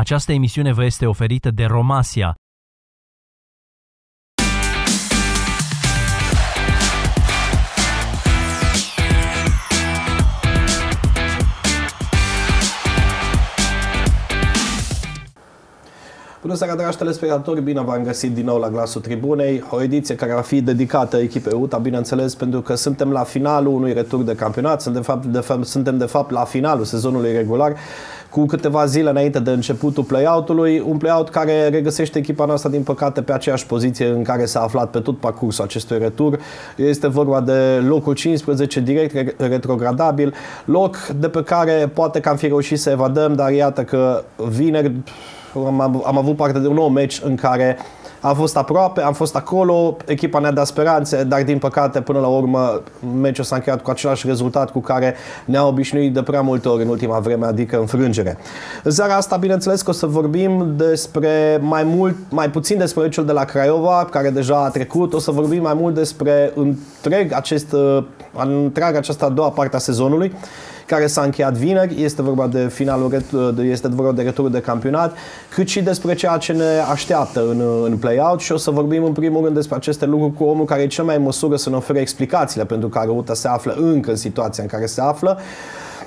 Această emisiune vă este oferită de Romasia, Bună seara, dragi telespectatori, bine v-am găsit din nou la Glasul Tribunei, o ediție care va fi dedicată echipei UTA, bineînțeles, pentru că suntem la finalul unui retur de campionat, suntem de fapt, de fapt, suntem de fapt la finalul sezonului regular, cu câteva zile înainte de începutul play-out-ului, un play-out care regăsește echipa noastră, din păcate, pe aceeași poziție în care s-a aflat pe tot parcursul acestui retur. Este vorba de locul 15, direct retrogradabil, loc de pe care poate că am fi reușit să evadăm, dar iată că vineri am, am avut parte de un nou meci în care a fost aproape, am fost acolo, echipa ne-a dat speranțe, dar din păcate până la urmă meciul s-a încheiat cu același rezultat cu care ne-a obișnuit de prea multe ori în ultima vreme, adică înfrângere. În seara asta, bineînțeles că o să vorbim despre mai mult, mai puțin despre meciul de la Craiova, care deja a trecut, o să vorbim mai mult despre întreg acest, întreaga această a doua parte a sezonului care s-a încheiat vineri. Este vorba de finalul, este vorba de returul de campionat, cât și despre ceea ce ne așteaptă în, în play-out și o să vorbim în primul rând despre aceste lucruri cu omul care e cel mai în măsură să ne ofere explicațiile pentru care UTA se află încă în situația în care se află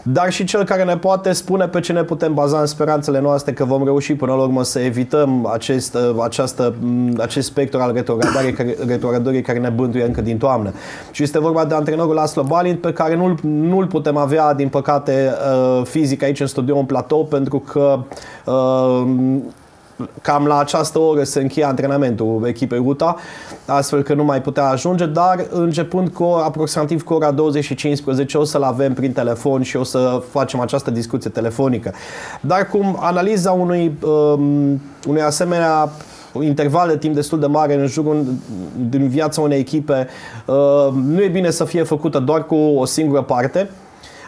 dar și cel care ne poate spune pe ce ne putem baza în speranțele noastre că vom reuși până la urmă să evităm acest, această, acest spectru al retrogradării care, retrogradării care ne bântuie încă din toamnă. Și este vorba de antrenorul Laslo Balint pe care nu-l, nu-l putem avea, din păcate, uh, fizic aici în studio în platou pentru că uh, cam la această oră se încheie antrenamentul echipei UTA, astfel că nu mai putea ajunge, dar începând cu aproximativ cu ora 25 o să-l avem prin telefon și o să facem această discuție telefonică. Dar cum analiza unui, um, unui asemenea interval de timp destul de mare în jurul din viața unei echipe, uh, nu e bine să fie făcută doar cu o singură parte,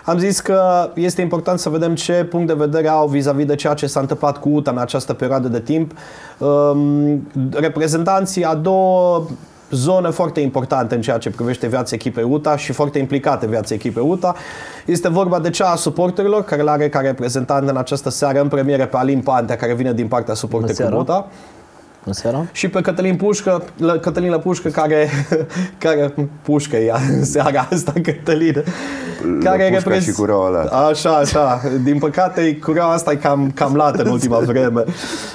am zis că este important să vedem ce punct de vedere au vis-a-vis de ceea ce s-a întâmplat cu UTA în această perioadă de timp. Um, reprezentanții a două zone foarte importante în ceea ce privește viața echipei UTA și foarte implicate viața echipei UTA. Este vorba de cea a suporterilor, care l are ca reprezentant în această seară în premiere pe Alin Pantea, care vine din partea suporterilor UTA. Bună seara. Și pe Cătălin Pușcă, Cătălin Pușcă, care, care pușcă ea în seara asta, Cătălin. Care reprezint... și cureaua lată. Așa, așa. Din păcate, cureaua asta e cam, cam lată în ultima vreme.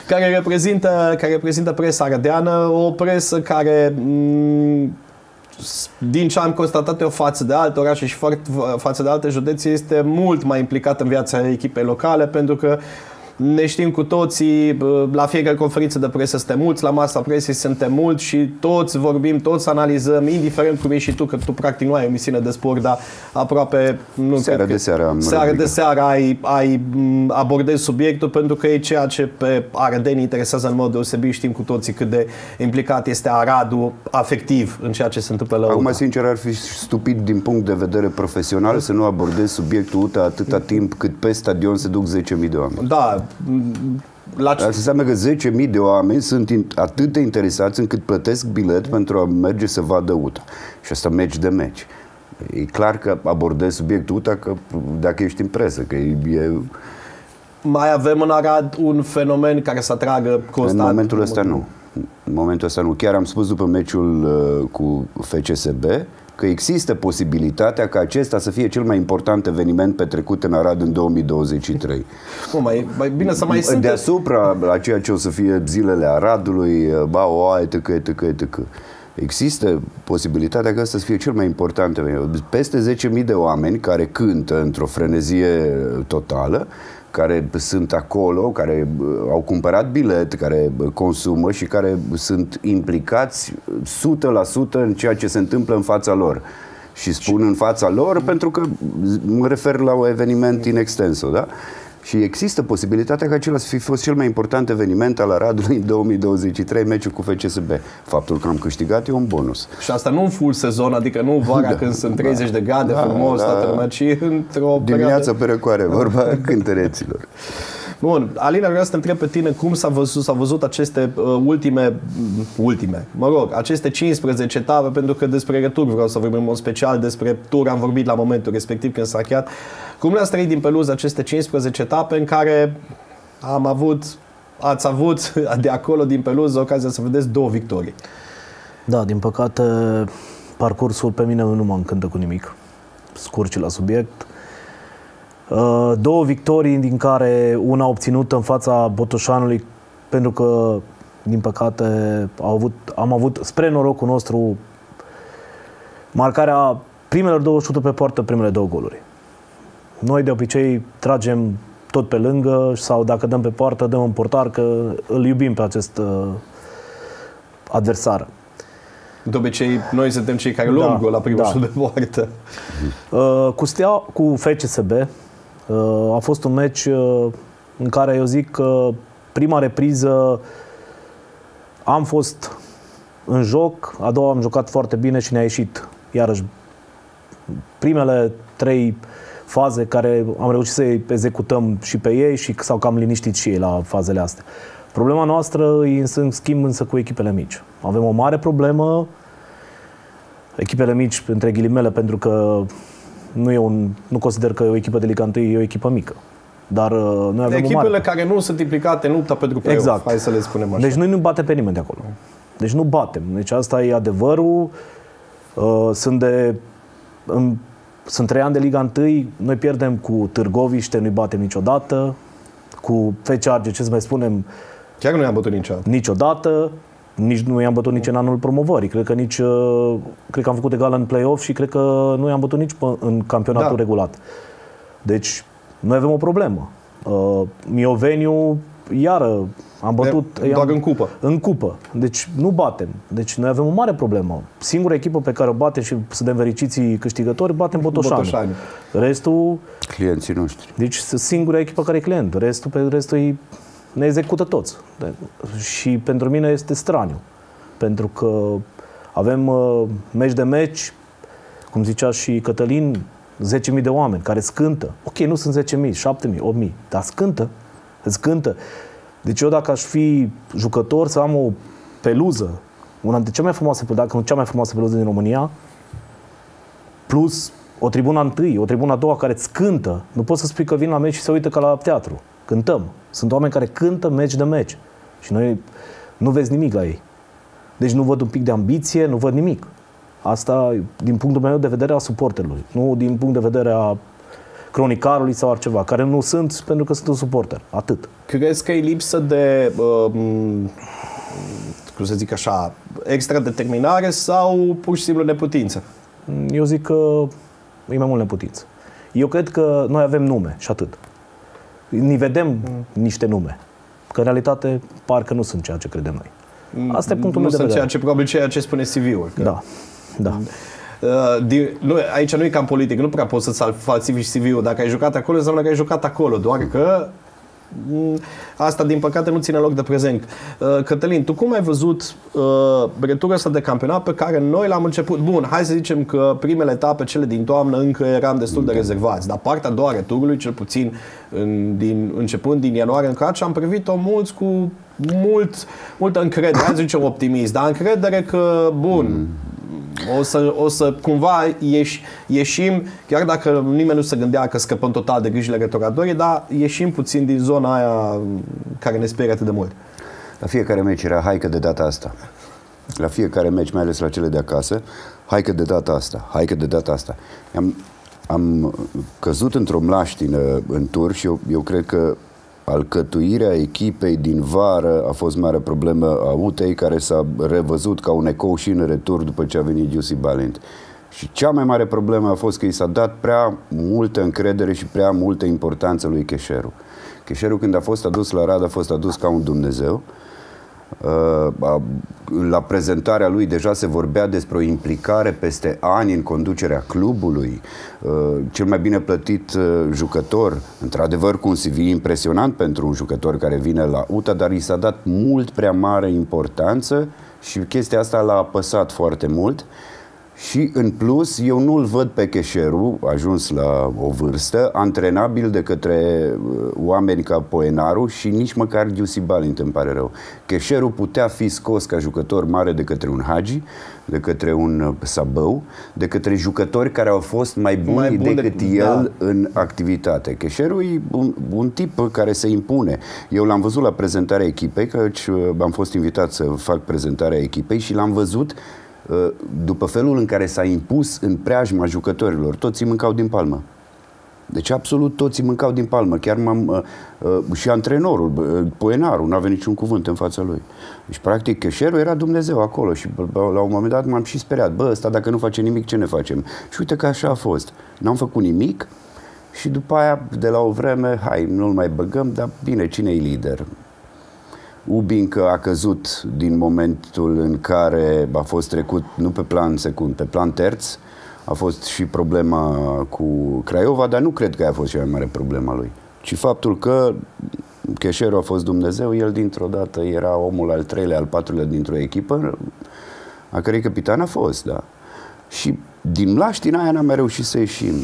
Care reprezintă, care reprezintă presa ardeană, o presă care mm, din ce am constatat eu față de alte orașe și față de alte județe, este mult mai implicat în viața echipei locale, pentru că ne știm cu toții, la fiecare conferință de presă suntem mulți, la masa presei suntem mulți și toți vorbim, toți analizăm, indiferent cum ești și tu, că tu practic nu ai emisiune de sport, dar aproape nu seara de seara, seara de seara ai, ai abordezi subiectul pentru că e ceea ce pe arădeni interesează în mod deosebit, știm cu toții cât de implicat este Aradul afectiv în ceea ce se întâmplă la Acum, UTA. sincer, ar fi stupid din punct de vedere profesional să nu abordezi subiectul UTA atâta timp cât pe stadion se duc 10.000 de oameni. Da, la... Asta înseamnă că 10.000 de oameni sunt atât de interesați încât plătesc bilet pentru a merge să vadă UTA. Și asta meci de meci. E clar că abordez subiectul UTA că, dacă ești în presă, că e, e... Mai avem în Arad un fenomen care să atragă constant. În momentul ăsta nu. În momentul ăsta nu. Chiar am spus după meciul uh, cu FCSB că există posibilitatea ca acesta să fie cel mai important eveniment petrecut în Arad în 2023. Nu, mai, mai bine să mai sunte... Deasupra la ceea ce o să fie zilele Aradului, ba, o, etc., etc., etc. Există posibilitatea ca asta să fie cel mai important eveniment. Peste 10.000 de oameni care cântă într-o frenezie totală, care sunt acolo, care uh, au cumpărat bilet, care uh, consumă și care sunt implicați 100% în ceea ce se întâmplă în fața lor. Și spun în fața lor pentru că mă refer la un eveniment in extenso, da? Și există posibilitatea ca acela să fi fost cel mai important eveniment al Aradului în 2023, meciul cu FCSB. Faptul că am câștigat e un bonus. Și asta nu în full sezon, adică nu vara da, când sunt 30 da, de grade da, frumos, da, toată lumea, ci într-o Dimineața pe răcoare, vorba cântăreților. Bun, Alina, vreau să te întreb pe tine cum s-a văzut, s-a văzut aceste uh, ultime, ultime, mă rog, aceste 15 etape, pentru că despre retur vreau să vorbim în mod special, despre tur am vorbit la momentul respectiv când s-a chiat. Cum le-ați trăit din peluză aceste 15 etape în care am avut, ați avut de acolo, din peluză, ocazia să vedeți două victorii. Da, din păcate, parcursul pe mine nu mă încântă cu nimic. Scurci la subiect. Uh, două victorii din care una obținută în fața Botoșanului pentru că, din păcate, au avut, am avut, spre norocul nostru, marcarea primelor două șuturi pe poartă, primele două goluri. Noi de obicei tragem tot pe lângă sau dacă dăm pe poartă, dăm în portar că îl iubim pe acest uh, adversar. De obicei, noi suntem cei care luăm Da, gol la primul da. șut de poartă. Uh, cu Stea, cu FCSB, uh, a fost un meci uh, în care eu zic că prima repriză am fost în joc, a doua am jucat foarte bine și ne-a ieșit iarăși primele trei faze care am reușit să executăm și pe ei și s-au cam liniștit și ei la fazele astea. Problema noastră e în schimb însă cu echipele mici. Avem o mare problemă echipele mici, între ghilimele, pentru că nu, e un, nu consider că e o echipă de Liga 1, e o echipă mică. Dar uh, noi avem o Echipele mare... care nu sunt implicate în lupta pentru play Exact. Hai să le spunem așa. Deci noi nu batem pe nimeni de acolo. Deci nu batem. Deci asta e adevărul. Uh, sunt de... În, sunt trei ani de Liga 1, noi pierdem cu Târgoviște, nu-i batem niciodată. Cu FC Arge, ce să mai spunem, Chiar nu i-am bătut niciodată. niciodată. Nici nu i-am bătut nici în anul promovării. Cred că nici uh, cred că am făcut egal în play-off și cred că nu i-am bătut nici pe- în campionatul Da. regulat. Deci noi avem o problemă. Uh, Mioveniu, iară, am bătut... Doar i-am- în cupă. în cupă. Deci nu batem. Deci noi avem o mare problemă. Singura echipă pe care o batem și suntem fericiții câștigători, batem Botoșani. Botoșani. Restul, Clienții noștri. deci sunt singura echipă care e client. Restul, pe restul e, ne execută toți. De- Și pentru mine este straniu. Pentru că avem uh, meci de meci, cum zicea și Cătălin, 10.000 de oameni care scântă. Ok, nu sunt 10.000, 7.000, 8.000, dar scântă. Îți cântă. Deci eu dacă aș fi jucător să am o peluză, una dintre cele mai frumoase, dacă nu cea mai frumoasă peluză din România, plus o tribună întâi, o tribună a doua care îți cântă. Nu poți să spui că vin la meci și se uită ca la teatru. Cântăm. Sunt oameni care cântă meci de meci. Și noi nu vezi nimic la ei. Deci nu văd un pic de ambiție, nu văd nimic. Asta din punctul meu de vedere a suporterului, nu din punct de vedere a cronicarului sau altceva, care nu sunt pentru că sunt un suporter. Atât. Crezi că e lipsă de, uh, m, cum să zic așa, extra determinare sau pur și simplu neputință? Eu zic că e mai mult neputință. Eu cred că noi avem nume și atât. Ni vedem niște nume. Că în realitate parcă nu sunt ceea ce credem noi. Asta e punctul nu meu de sunt vedere. ceea ce probabil ceea ce spune CV-ul. Că, Da, da. uh, din, nu, aici nu e cam politic, nu prea poți să-ți falsifici CV-ul. Dacă ai jucat acolo, înseamnă că ai jucat acolo, doar că m, asta, din păcate, nu ține loc de prezent. Uh, Cătălin, tu cum ai văzut uh, retura asta de campionat pe care noi l-am început? Bun, hai să zicem că primele etape, cele din toamnă, încă eram destul de rezervați, dar partea a doua a returului, cel puțin în, din, începând din ianuarie încoace, am privit-o mulți cu mult, multă încredere, hai să zicem optimist, dar încredere că, bun, o să, o să cumva ieși, ieșim, chiar dacă nimeni nu se gândea că scăpăm total de grijile retoratorii, dar ieșim puțin din zona aia care ne sperie atât de mult. La fiecare meci era hai că de data asta. La fiecare meci, mai ales la cele de acasă, hai că de data asta, hai că de data asta. Am, am căzut într-o mlaștină în tur și eu, eu cred că alcătuirea echipei din vară a fost mare problemă a UTEI care s-a revăzut ca un ecou și în retur după ce a venit Jussi Balint. Și cea mai mare problemă a fost că i s-a dat prea multă încredere și prea multă importanță lui Cheșeru. Cheșeru când a fost adus la Rad a fost adus ca un Dumnezeu. Uh, a- La prezentarea lui deja se vorbea despre o implicare peste ani în conducerea clubului. Uh, Cel mai bine plătit uh, jucător, într-adevăr cu un CV impresionant pentru un jucător care vine la UTA, dar i s-a dat mult prea mare importanță și chestia asta l-a apăsat foarte mult Și în plus, eu nu-l văd pe Cheșeru, ajuns la o vârstă, antrenabil de către uh, oameni ca Poenaru și nici măcar Giusi Balint, îmi pare rău. Cheșeru putea fi scos ca jucător mare de către un Hagi, de către un uh, Sabău, de către jucători care au fost mai buni Mai bun decât decât- el da. în activitate. Cheșeru e un, un tip care se impune. Eu l-am văzut la prezentarea echipei, căci uh, am fost invitat să fac prezentarea echipei și l-am văzut uh, după felul în care s-a impus în preajma jucătorilor. Toți îi mâncau din palmă. Deci absolut toți îi mâncau din palmă. Chiar m-am... Uh, uh, și antrenorul, uh, Poenaru, n-avea niciun cuvânt în fața lui. Deci, practic, Cheșeru era Dumnezeu acolo și bă, bă, la un moment dat m-am și speriat. Bă, ăsta dacă nu face nimic, ce ne facem? Și uite că așa a fost. N-am făcut nimic și după aia, de la o vreme, hai, nu-l mai băgăm, dar bine, cine e lider? Ubincă a căzut din momentul în care a fost trecut nu pe plan secund, pe plan terț. A fost și problema cu Craiova, dar nu cred că aia a fost cea mai mare problema lui. Ci faptul că Cheșeru a fost Dumnezeu, el dintr-o dată era omul al treilea, al patrulea dintr-o echipă, a cărei capitan a fost, da. Și din mlaștina aia n-am mai reușit să ieșim.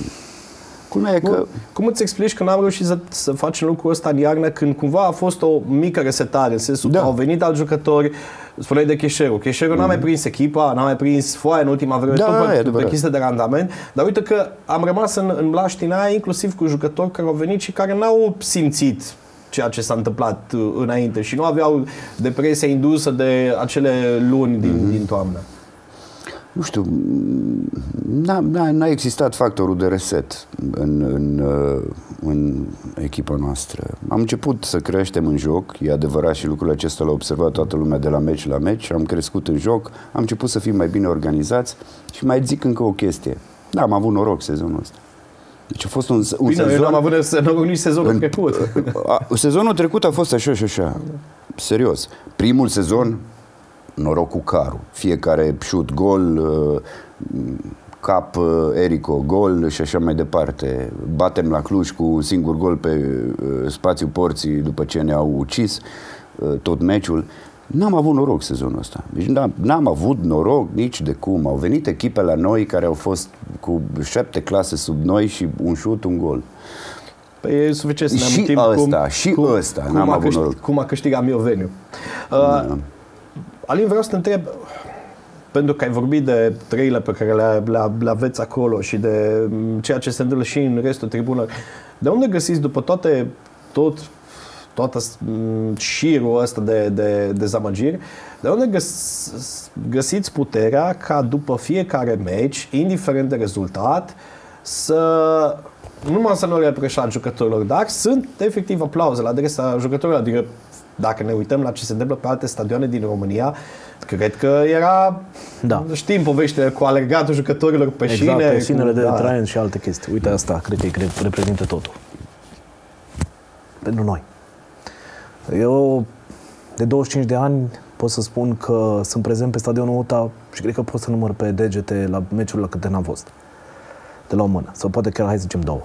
Culmea e că... Cum, cum îți explici că n-am reușit să, să facem lucrul ăsta în iarnă când cumva a fost o mică resetare, în sensul Da. că au venit alți jucători, spuneai de Cheșeru. Cheșeru n-a mai prins echipa, n-a mai prins foaia în ultima vreme, Da, tot e pe, pe adevărat. chestii de randament, dar uite că am rămas în, în mlaștina aia, inclusiv cu jucători care au venit și care n-au simțit ceea ce s-a întâmplat uh, înainte și nu aveau depresia indusă de acele luni din, Mhm. din toamnă. Nu știu, n-a, n-a, n-a existat factorul de reset în, în, uh, în echipa noastră. Am început să creștem în joc, e adevărat și lucrul acesta l-a observat toată lumea de la meci la meci, am crescut în joc, am început să fim mai bine organizați și mai zic încă o chestie. Da, am avut noroc sezonul ăsta. Deci a fost un, un Bine, eu sezon... n-am avut noroc nici sezonul În- trecut. A, sezonul trecut a fost așa și așa. Serios. Primul sezon, noroc cu carul. Fiecare șut, gol, uh, cap, uh, Erico, gol și așa mai departe. Batem la Cluj cu un singur gol pe uh, spațiul porții după ce ne-au ucis uh, tot meciul. N-am avut noroc sezonul ăsta. Deci n-am, n-am avut noroc nici de cum. Au venit echipe la noi care au fost cu șapte clase sub noi și un șut, un gol. Păi e suficient să ne Și amintim ăsta, cum, și cum, ăsta, cum, n-am a avut câștig, noroc. cum a câștigat Mioveniu. Uh, Da. Alin, vreau să te întreb, pentru că ai vorbit de trăile pe care le, le, le aveți acolo și de m, ceea ce se întâmplă și în restul tribunelor, de unde găsiți după toate, tot, toată m, șirul ăsta de, de dezamăgiri, de unde găs, găsiți puterea ca după fiecare meci, indiferent de rezultat, să nu numai să nu le reproșați jucătorilor, dar sunt efectiv aplauze la adresa jucătorilor. Adică dacă ne uităm la ce se întâmplă pe alte stadioane din România, cred că era, Da. știm poveștile cu alergatul jucătorilor pe Exact, șine. pe șinele cu, de Traian și alte chestii. Uite, asta cred că cred, reprezintă totul. Pentru noi. Eu, de 25 de ani, pot să spun că sunt prezent pe stadionul UTA și cred că pot să număr pe degete la meciurile la câte n-am fost. De la o mână. Sau poate chiar, hai să zicem, două.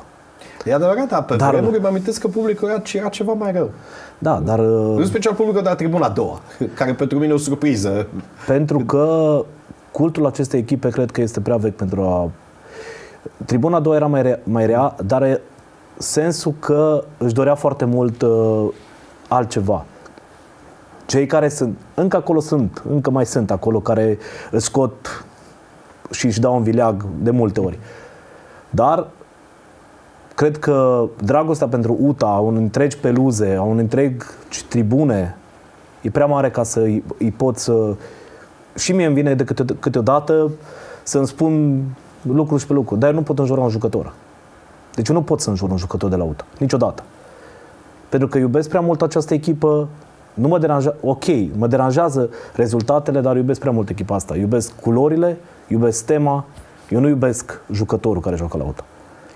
E adevărat, dar pe Dar- vremuri mă amintesc că publicul era, era ceva mai rău. Da, dar În special publicul de la tribuna a doua, care pentru mine e o surpriză. Pentru că cultul acestei echipe cred că este prea vechi pentru a... Tribuna 2 era mai rea, mai rea dar e sensul că își dorea foarte mult uh, altceva. Cei care sunt, încă acolo sunt, încă mai sunt acolo care îți scot și își dau un vileag de multe ori. Dar cred că dragostea pentru UTA, a unui întregi peluze, a unui întreg tribune, e prea mare ca să îi, îi pot să... Și mie îmi vine de câte, câteodată să-mi spun lucruri și pe lucruri, dar eu nu pot înjura un jucător. Deci eu nu pot să înjur un jucător de la UTA, niciodată. Pentru că iubesc prea mult această echipă, nu mă deranjează, ok, mă deranjează rezultatele, dar iubesc prea mult echipa asta. Iubesc culorile, iubesc tema, eu nu iubesc jucătorul care joacă la UTA.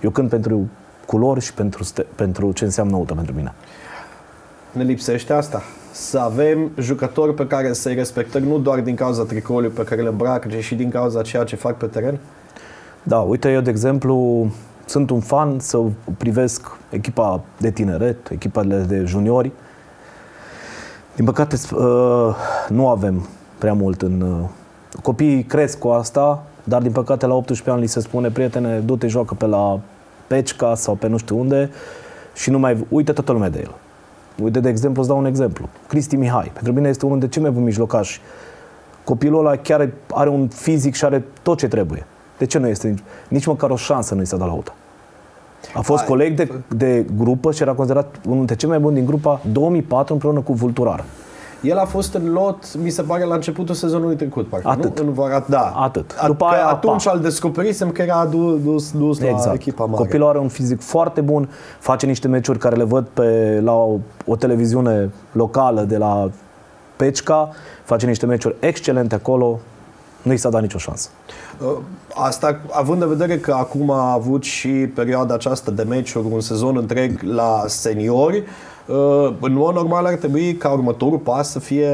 Eu cânt pentru culori și pentru, ste- pentru ce înseamnă UTA pentru mine. Ne lipsește asta. Să avem jucători pe care să-i respectăm nu doar din cauza tricoului pe care le îmbracă, ci și din cauza ceea ce fac pe teren? Da, uite, eu, de exemplu, sunt un fan să privesc echipa de tineret, echipele de juniori. Din păcate, uh, nu avem prea mult în... uh, Copiii cresc cu asta, dar din păcate la 18 ani li se spune, prietene, du-te joacă pe la Pecica sau pe nu știu unde și nu mai uite toată lumea de el. Uite, de exemplu, îți dau un exemplu. Cristi Mihai. Pentru mine este unul de cei mai buni mijlocași. Copilul ăla chiar are un fizic și are tot ce trebuie. De ce nu este nici, nici măcar o șansă nu-i s-a dat la UTA? A fost Hai. coleg de, de grupă și era considerat unul dintre cei mai buni din grupa 2004 împreună cu Vulturar. El a fost în lot, mi se pare, la începutul sezonului trecut, parcă, Atât. nu? În vara, da. Atât. A, După că aia, atunci pa. al descoperisem că era dus, dus, dus la Exact. echipa mare. Copilul are un fizic foarte bun, face niște meciuri care le văd pe, la o, o televiziune locală de la Pecica, face niște meciuri excelente acolo, nu i s-a dat nicio șansă. Uh, Asta având în vedere că acum a avut și perioada aceasta de meciuri, un sezon întreg la seniori, uh, în mod normal ar trebui ca următorul pas să fie...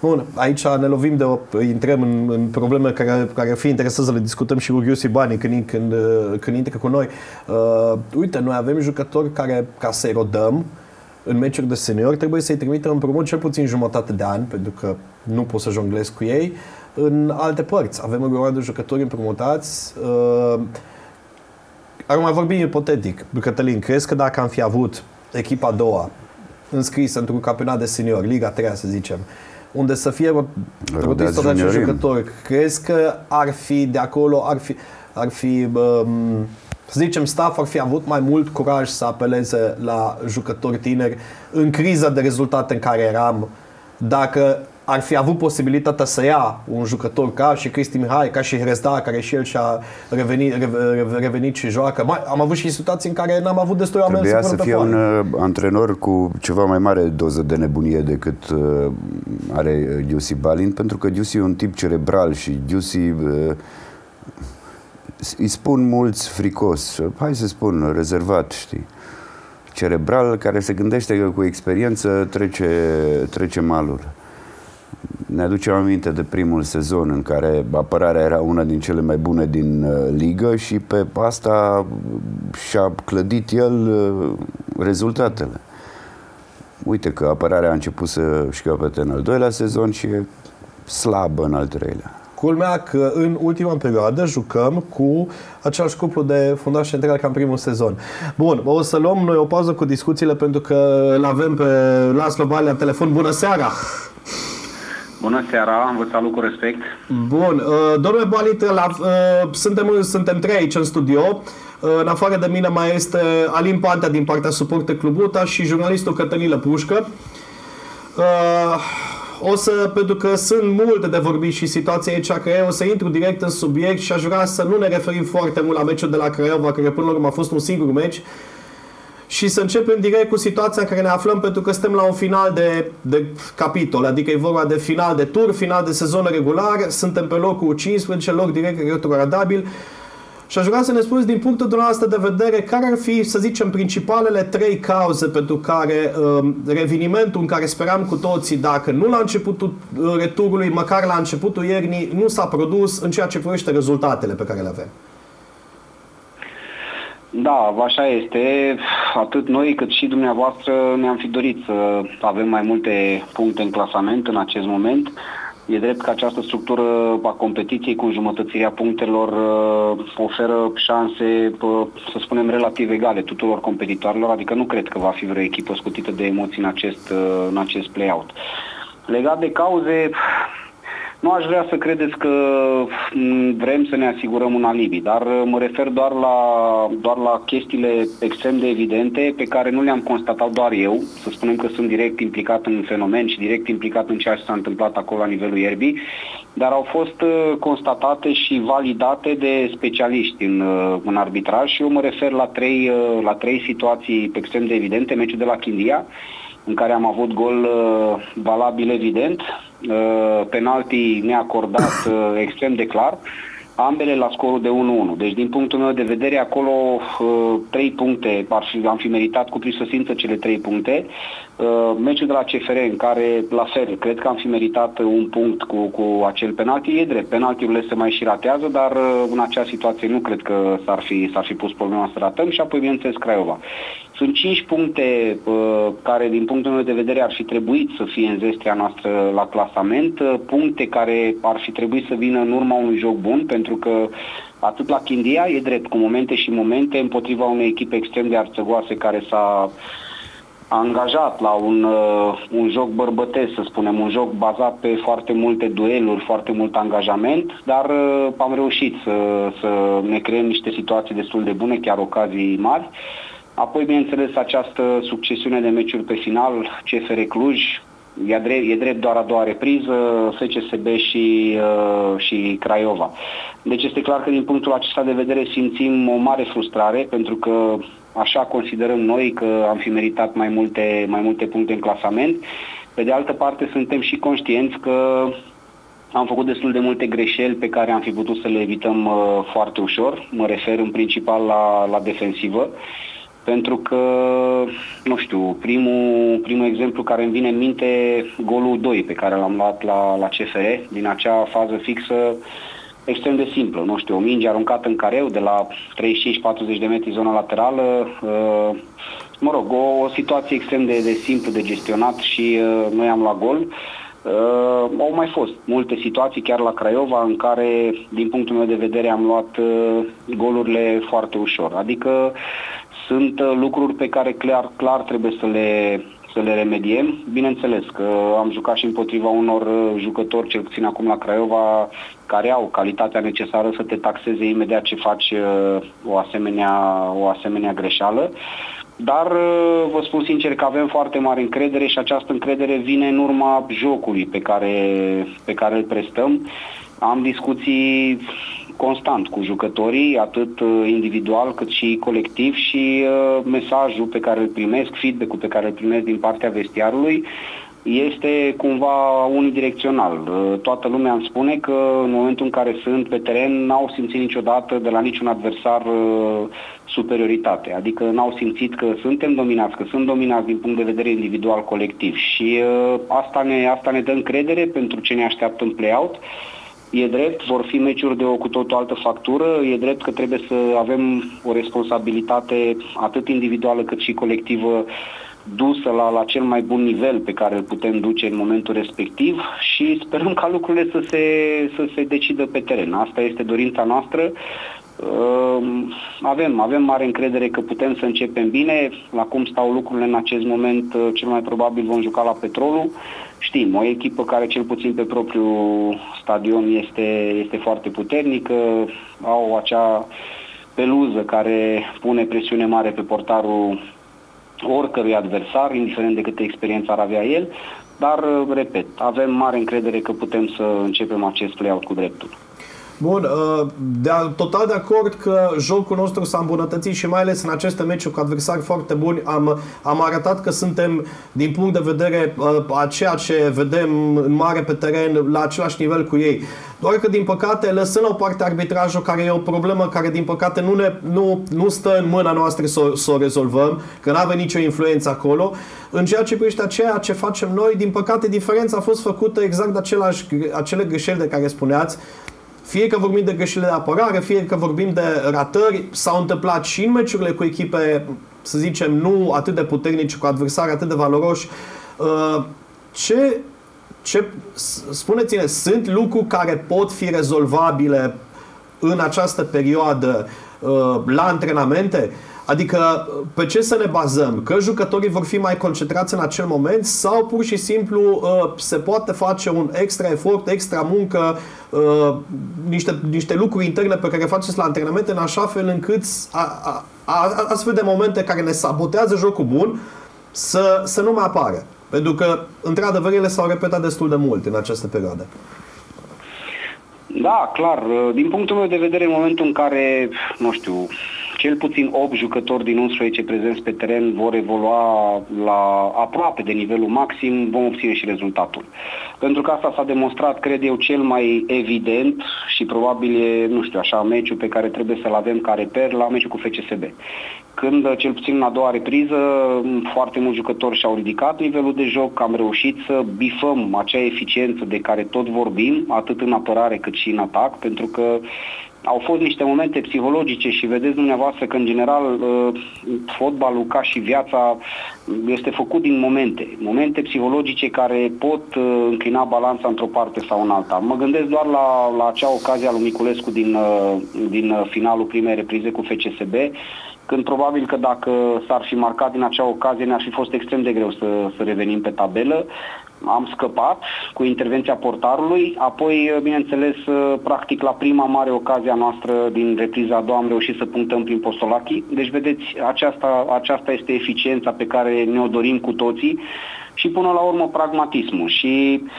Bun, aici ne lovim de... o- intrăm în, în probleme care, care ar fi interesant să le discutăm și cu Ghiusi Bani când, când, uh, când intră cu noi. Uh, uite, noi avem jucători care, ca să-i rodăm, în meciuri de seniori trebuie să-i trimitem împrumut cel puțin jumătate de an, pentru că nu pot să jonglez cu ei, în alte părți. Avem o grămadă de jucători împrumutați. Uh, acum vorbim ipotetic. Cătălin, crezi că dacă am fi avut echipa a doua înscrisă într-un campionat de senior, Liga 3, să zicem, unde să fie Rodați rotiți tot acești juniorii. jucători, crezi că ar fi de acolo, ar fi, ar fi um, să zicem, staff ar fi avut mai mult curaj să apeleze la jucători tineri în criza de rezultate în care eram, dacă ar fi avut posibilitatea să ia un jucător ca și Cristi Mihai, ca și Hrezda, care și el și-a revenit, re- revenit și joacă. Mai, am avut și situații în care n-am avut destui oameni Trebuia să să pună pe fie un foaie. uh, antrenor cu ceva mai mare doză de nebunie decât uh, are uh, Giussi Balin, pentru că Giussi e un tip cerebral și Giussi uh, îi spun mulți fricos, hai să spun rezervat, știi, cerebral care se gândește că cu experiență trece, trece malul. Ne aducem aminte de primul sezon în care apărarea era una din cele mai bune din uh, ligă și pe asta și-a clădit el uh, rezultatele. Uite că apărarea a început să-și capete în al doilea sezon și e slabă în al treilea. Culmea că în ultima perioadă jucăm cu același cuplu de fundași centrali ca în primul sezon. Bun, o să luăm noi o pauză cu discuțiile pentru că îl avem pe Laslo Bali la telefon. Bună seara! Bună seara, vă salut cu respect. Bun, uh, domnule Balit, la, uh, suntem, suntem trei aici în studio. Uh, În afară de mine mai este Alin Pantea din partea Suporte Clubuta și jurnalistul Cătălin Lăpușcă. Uh, o să, pentru că sunt multe de vorbit și situația aici a Craiova, o să intru direct în subiect și aș vrea să nu ne referim foarte mult la meciul de la Craiova, care până la urmă a fost un singur meci, și să începem direct cu situația în care ne aflăm pentru că suntem la un final de, de capitol, adică e vorba de final de tur, final de sezon regular, suntem pe locul 15, loc direct retrogradabil. Și aș vrea să ne spuneți din punctul dumneavoastră de vedere care ar fi, să zicem, principalele trei cauze pentru care um, revenimentul în care speram cu toții, dacă nu la începutul uh, returului, măcar la începutul iernii, nu s-a produs în ceea ce privește rezultatele pe care le avem. Da, așa este. Atât noi cât și dumneavoastră ne-am fi dorit să avem mai multe puncte în clasament în acest moment. E drept că această structură a competiției cu înjumătățirea punctelor uh, oferă șanse, uh, să spunem, relativ egale tuturor competitorilor, adică nu cred că va fi vreo echipă scutită de emoții în acest, uh, în acest play-out. Legat de cauze, nu aș vrea să credeți că m, vrem să ne asigurăm un alibi, dar uh, mă refer doar la, doar la chestiile extrem de evidente pe care nu le-am constatat doar eu, să spunem că sunt direct implicat în fenomen și direct implicat în ceea ce s-a întâmplat acolo la nivelul ierbii, dar au fost uh, constatate și validate de specialiști în, uh, în arbitraj și eu mă refer la trei, uh, la trei situații extrem de evidente, meciul de la Chindia, în care am avut gol uh, valabil evident, uh, penalti neacordat uh, extrem de clar, ambele la scorul de 1-1. Deci din punctul meu de vedere acolo uh, trei puncte, ar fi, am fi meritat cu prisosință cele trei puncte. Uh, meciul de la CFR în care, la fel, cred că am fi meritat un punct cu, cu acel penalti, e drept, penaltiurile se mai și ratează, dar uh, în acea situație nu cred că s-ar fi, s-ar fi pus problema să ratăm și apoi, bineînțeles, Craiova. Sunt cinci puncte uh, care, din punctul meu de vedere, ar fi trebuit să fie în zestrea noastră la clasament, uh, puncte care ar fi trebuit să vină în urma unui joc bun, pentru că atât la Chindia e drept, cu momente și momente, împotriva unei echipe extrem de arțăgoase care s-a angajat la un, uh, un joc bărbătesc, să spunem, un joc bazat pe foarte multe dueluri, foarte mult angajament, dar uh, am reușit să, să ne creăm niște situații destul de bune, chiar ocazii mari. Apoi, bineînțeles, această succesiune de meciuri pe final, CFR Cluj, e drept, e drept doar a doua repriză, FCSB și, uh, și Craiova. Deci este clar că din punctul acesta de vedere simțim o mare frustrare pentru că așa considerăm noi că am fi meritat mai multe, mai multe puncte în clasament. Pe de altă parte suntem și conștienți că am făcut destul de multe greșeli pe care am fi putut să le evităm uh, foarte ușor. Mă refer în principal la, la defensivă. Pentru că, nu știu, primul, primul exemplu care îmi vine în minte, golul 2 pe care l-am luat la, la CFR, din acea fază fixă, extrem de simplă, nu știu, o minge aruncată în careu de la 35-40 de metri zona laterală, uh, mă rog, o, o situație extrem de, de simplu de gestionat și uh, noi am luat gol. Uh, au mai fost multe situații, chiar la Craiova, în care, din punctul meu de vedere, am luat uh, golurile foarte ușor. Adică sunt uh, lucruri pe care clar, clar trebuie să le, să le remediem. Bineînțeles că am jucat și împotriva unor uh, jucători, cel puțin acum la Craiova, care au calitatea necesară să te taxeze imediat ce faci uh, o asemenea, o asemenea greșeală. Dar uh, vă spun sincer că avem foarte mare încredere și această încredere vine în urma jocului pe care, pe care îl prestăm. Am discuții constant cu jucătorii, atât uh, individual cât și colectiv și uh, mesajul pe care îl primesc, feedback-ul pe care îl primesc din partea vestiarului este cumva unidirecțional. Uh, toată lumea îmi spune că în momentul în care sunt pe teren n-au simțit niciodată de la niciun adversar superioritate. Adică n-au simțit că suntem dominați, că sunt dominați din punct de vedere individual colectiv și asta ne, asta ne dă încredere pentru ce ne așteaptă în play-out E drept, vor fi meciuri de o cu totul altă factură, e drept că trebuie să avem o responsabilitate atât individuală cât și colectivă dusă la, la cel mai bun nivel pe care îl putem duce în momentul respectiv și sperăm ca lucrurile să se, să se decidă pe teren. Asta este dorința noastră. Avem, avem mare încredere că putem să începem bine. La cum stau lucrurile în acest moment, cel mai probabil vom juca la petrolul știm, o echipă care cel puțin pe propriul stadion este, este foarte puternică, au acea peluză care pune presiune mare pe portarul oricărui adversar, indiferent de câte experiență ar avea el, dar, repet, avem mare încredere că putem să începem acest play-out cu dreptul. Bun, uh, de total de acord că jocul nostru s-a îmbunătățit și mai ales în aceste meciuri cu adversari foarte buni am, am arătat că suntem din punct de vedere uh, a ceea ce vedem în mare pe teren la același nivel cu ei. Doar că din păcate lăsând la o parte arbitrajul care e o problemă care din păcate nu, ne, nu, nu stă în mâna noastră să, să o rezolvăm, că nu avem nicio influență acolo, în ceea ce privește ceea ce facem noi, din păcate diferența a fost făcută exact de același, acele greșeli de care spuneați, fie că vorbim de greșelile de apărare, fie că vorbim de ratări, s-au întâmplat și în meciurile cu echipe, să zicem, nu atât de puternice, cu adversari atât de valoroși. Uh, ce, ce spuneți-ne, sunt lucruri care pot fi rezolvabile în această perioadă uh, la antrenamente? Adică pe ce să ne bazăm? Că jucătorii vor fi mai concentrați în acel moment sau pur și simplu uh, se poate face un extra efort, extra muncă, uh, niște, niște lucruri interne pe care faceți la antrenamente în așa fel încât a, a, a, astfel de momente care ne sabotează jocul bun să, să nu mai apară. Pentru că, într-adevăr, ele s-au repetat destul de mult în această perioadă. Da, clar. Din punctul meu de vedere, în momentul în care, nu știu, cel puțin 8 jucători din 11 prezenți pe teren vor evolua la aproape de nivelul maxim, vom obține și rezultatul. Pentru că asta s-a demonstrat, cred eu, cel mai evident și probabil e, nu știu, așa, meciul pe care trebuie să-l avem ca reper la meciul cu FCSB când, cel puțin în a doua repriză, foarte mulți jucători și-au ridicat nivelul de joc, am reușit să bifăm acea eficiență de care tot vorbim, atât în apărare cât și în atac, pentru că au fost niște momente psihologice și vedeți dumneavoastră că în general uh, fotbalul ca și viața este făcut din momente, momente psihologice care pot uh, înclina balanța într-o parte sau în alta. Mă gândesc doar la, la acea ocazie a lui Miculescu din, uh, din finalul primei reprize cu FCSB, când probabil că dacă s-ar fi marcat din acea ocazie ne-ar fi fost extrem de greu să, să revenim pe tabelă. Am scăpat cu intervenția portarului, apoi, bineînțeles, practic la prima mare ocazie a noastră din repriza a doua am reușit să punctăm prin Postolachi. Deci, vedeți, aceasta, aceasta este eficiența pe care ne-o dorim cu toții și până la urmă pragmatismul. Și uh,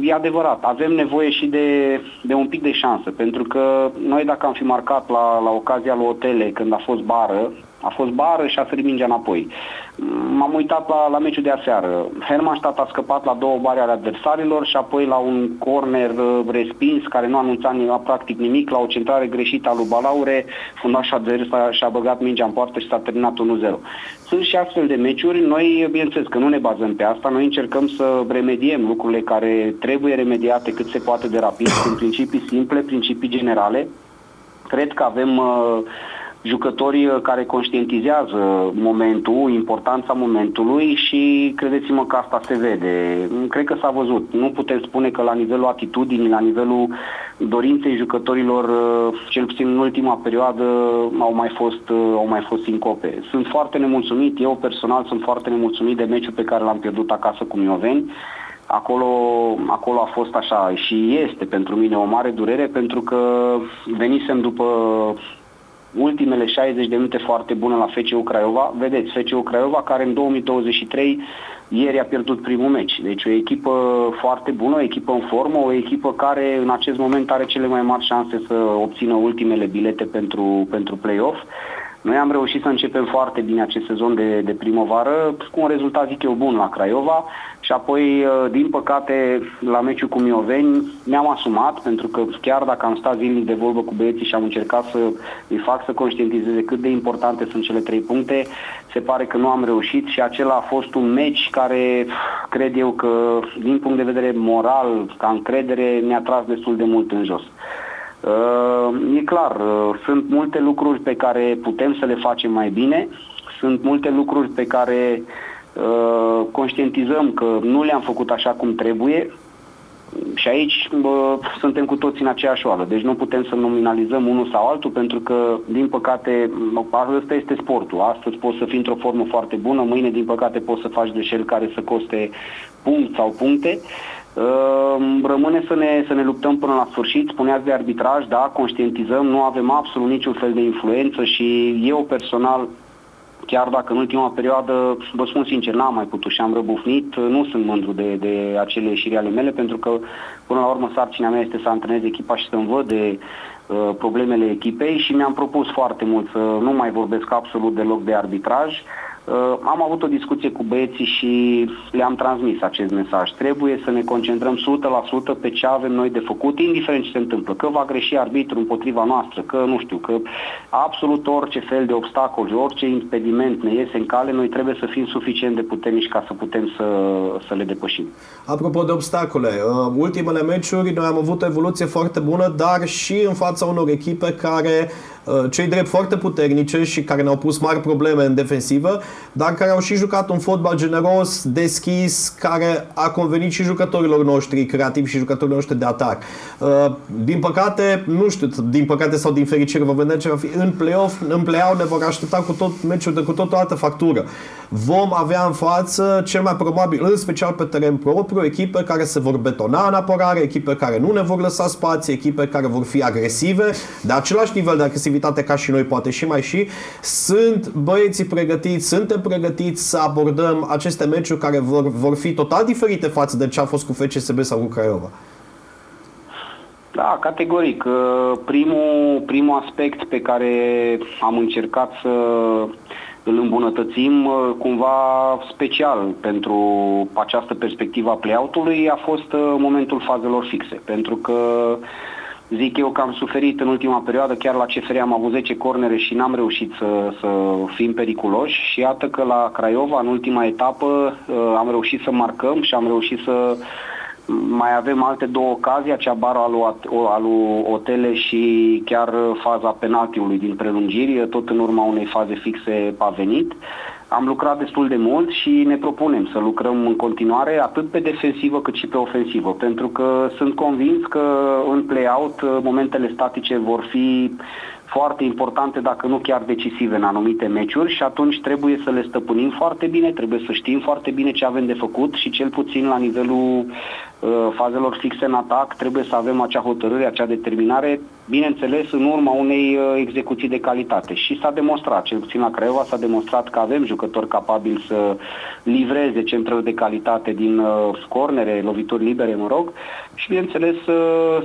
E adevărat, avem nevoie și de, de un pic de șansă, pentru că noi dacă am fi marcat la, la ocazia lui Otele când a fost bară, a fost bară și a sărit mingea înapoi. M-am uitat la, la meciul de aseară. Hermannstadt a scăpat la două bare ale adversarilor și apoi la un corner uh, respins care nu anunța nimic, practic nimic, la o centrare greșită a lui Balaure, fundașul advers și-a băgat mingea în poartă și s-a terminat 1-0. Sunt și astfel de meciuri. Noi, bineînțeles că nu ne bazăm pe asta, noi încercăm să remediem lucrurile care trebuie remediate cât se poate de rapid, în principii simple, principii generale. Cred că avem uh, jucători uh, care conștientizează momentul, importanța momentului și credeți-mă că asta se vede. Cred că s-a văzut. Nu putem spune că la nivelul atitudinii, la nivelul dorinței jucătorilor, uh, cel puțin în ultima perioadă, au mai fost, uh, au mai fost sincope. Sunt foarte nemulțumit, eu personal sunt foarte nemulțumit de meciul pe care l-am pierdut acasă cu Mioveni. Acolo, acolo a fost așa și este pentru mine o mare durere pentru că venisem după ultimele 60 de minute foarte bune la FCU Craiova. Vedeți, FCU Craiova care în 2023 ieri a pierdut primul meci. Deci o echipă foarte bună, o echipă în formă, o echipă care în acest moment are cele mai mari șanse să obțină ultimele bilete pentru, pentru play-off. Noi am reușit să începem foarte bine acest sezon de, de primăvară cu un rezultat, zic eu, bun la Craiova și apoi, uh, din păcate, la meciul cu Mioveni ne-am asumat, pentru că chiar dacă am stat zilnic de vorbă cu băieții și am încercat să îi fac să conștientizeze cât de importante sunt cele trei puncte, se pare că nu am reușit și acela a fost un meci care, cred eu că, din punct de vedere moral, ca încredere, ne-a tras destul de mult în jos. Uh, e clar, uh, sunt multe lucruri pe care putem să le facem mai bine, sunt multe lucruri pe care uh, conștientizăm că nu le-am făcut așa cum trebuie și aici bă, suntem cu toți în aceeași oală, deci nu putem să nominalizăm unul sau altul pentru că, din păcate, asta este sportul. Astăzi poți să fii într-o formă foarte bună, mâine, din păcate, poți să faci greșeli care să coste punct sau puncte. Uh, Ehm, rămâne să ne, să ne luptăm până la sfârșit. Spuneați de arbitraj, da, conștientizăm, nu avem absolut niciun fel de influență și eu personal, chiar dacă în ultima perioadă, vă spun sincer, n-am mai putut și am răbufnit, nu sunt mândru de, de acele ieșiri ale mele, pentru că până la urmă sarcina mea este să antrenez echipa și să învăț de uh, problemele echipei și mi-am propus foarte mult să nu mai vorbesc absolut deloc de arbitraj. Uh, Uh, am avut o discuție cu băieții și le-am transmis acest mesaj. Trebuie să ne concentrăm 100% pe ce avem noi de făcut, indiferent ce se întâmplă. Că va greși arbitru împotriva noastră, că nu știu, că absolut orice fel de obstacol, orice impediment ne iese în cale, noi trebuie să fim suficient de puternici ca să putem să, să le depășim. Apropo de obstacole, uh, ultimele meciuri noi am avut o evoluție foarte bună, dar și în fața unor echipe care Uh, cei drept foarte puternice și care ne-au pus mari probleme în defensivă, dar care au și jucat un fotbal generos, deschis, care a convenit și jucătorilor noștri creativi și jucătorilor noștri de atac. Uh, din păcate, nu știu, din păcate sau din fericire, vă vedem ce va fi în play-off, în play-out ne vor aștepta cu tot meciul de cu tot o altă factură. Vom avea în față, cel mai probabil, în special pe teren propriu, echipe care se vor betona în apărare, echipe care nu ne vor lăsa spații, echipe care vor fi agresive, de același nivel de agresivitate activitate ca și noi, poate și mai și. Sunt băieții pregătiți, suntem pregătiți să abordăm aceste meciuri care vor, vor fi total diferite față de ce a fost cu FCSB sau cu Craiova. Da, categoric. Uh, primul, primul aspect pe care am încercat să îl îmbunătățim uh, cumva special pentru această perspectivă a play-out-ului a fost uh, momentul fazelor fixe, pentru că zic eu că am suferit în ultima perioadă, chiar la CFR am avut 10 cornere și n-am reușit să, să fim periculoși și iată că la Craiova, în ultima etapă, am reușit să marcăm și am reușit să mai avem alte două ocazii, acea bară al, al Otele și chiar faza penaltiului din prelungiri, tot în urma unei faze fixe a venit. Am lucrat destul de mult și ne propunem să lucrăm în continuare atât pe defensivă cât și pe ofensivă, pentru că sunt convins că în play-out momentele statice vor fi foarte importante, dacă nu chiar decisive în anumite meciuri și atunci trebuie să le stăpânim foarte bine, trebuie să știm foarte bine ce avem de făcut și cel puțin la nivelul uh, fazelor fixe în atac trebuie să avem acea hotărâre, acea determinare, bineînțeles în urma unei uh, execuții de calitate și s-a demonstrat, cel puțin la Craiova s-a demonstrat că avem jucători capabili să livreze centrele de calitate din uh, scornere, lovituri libere, mă rog, și bineînțeles să,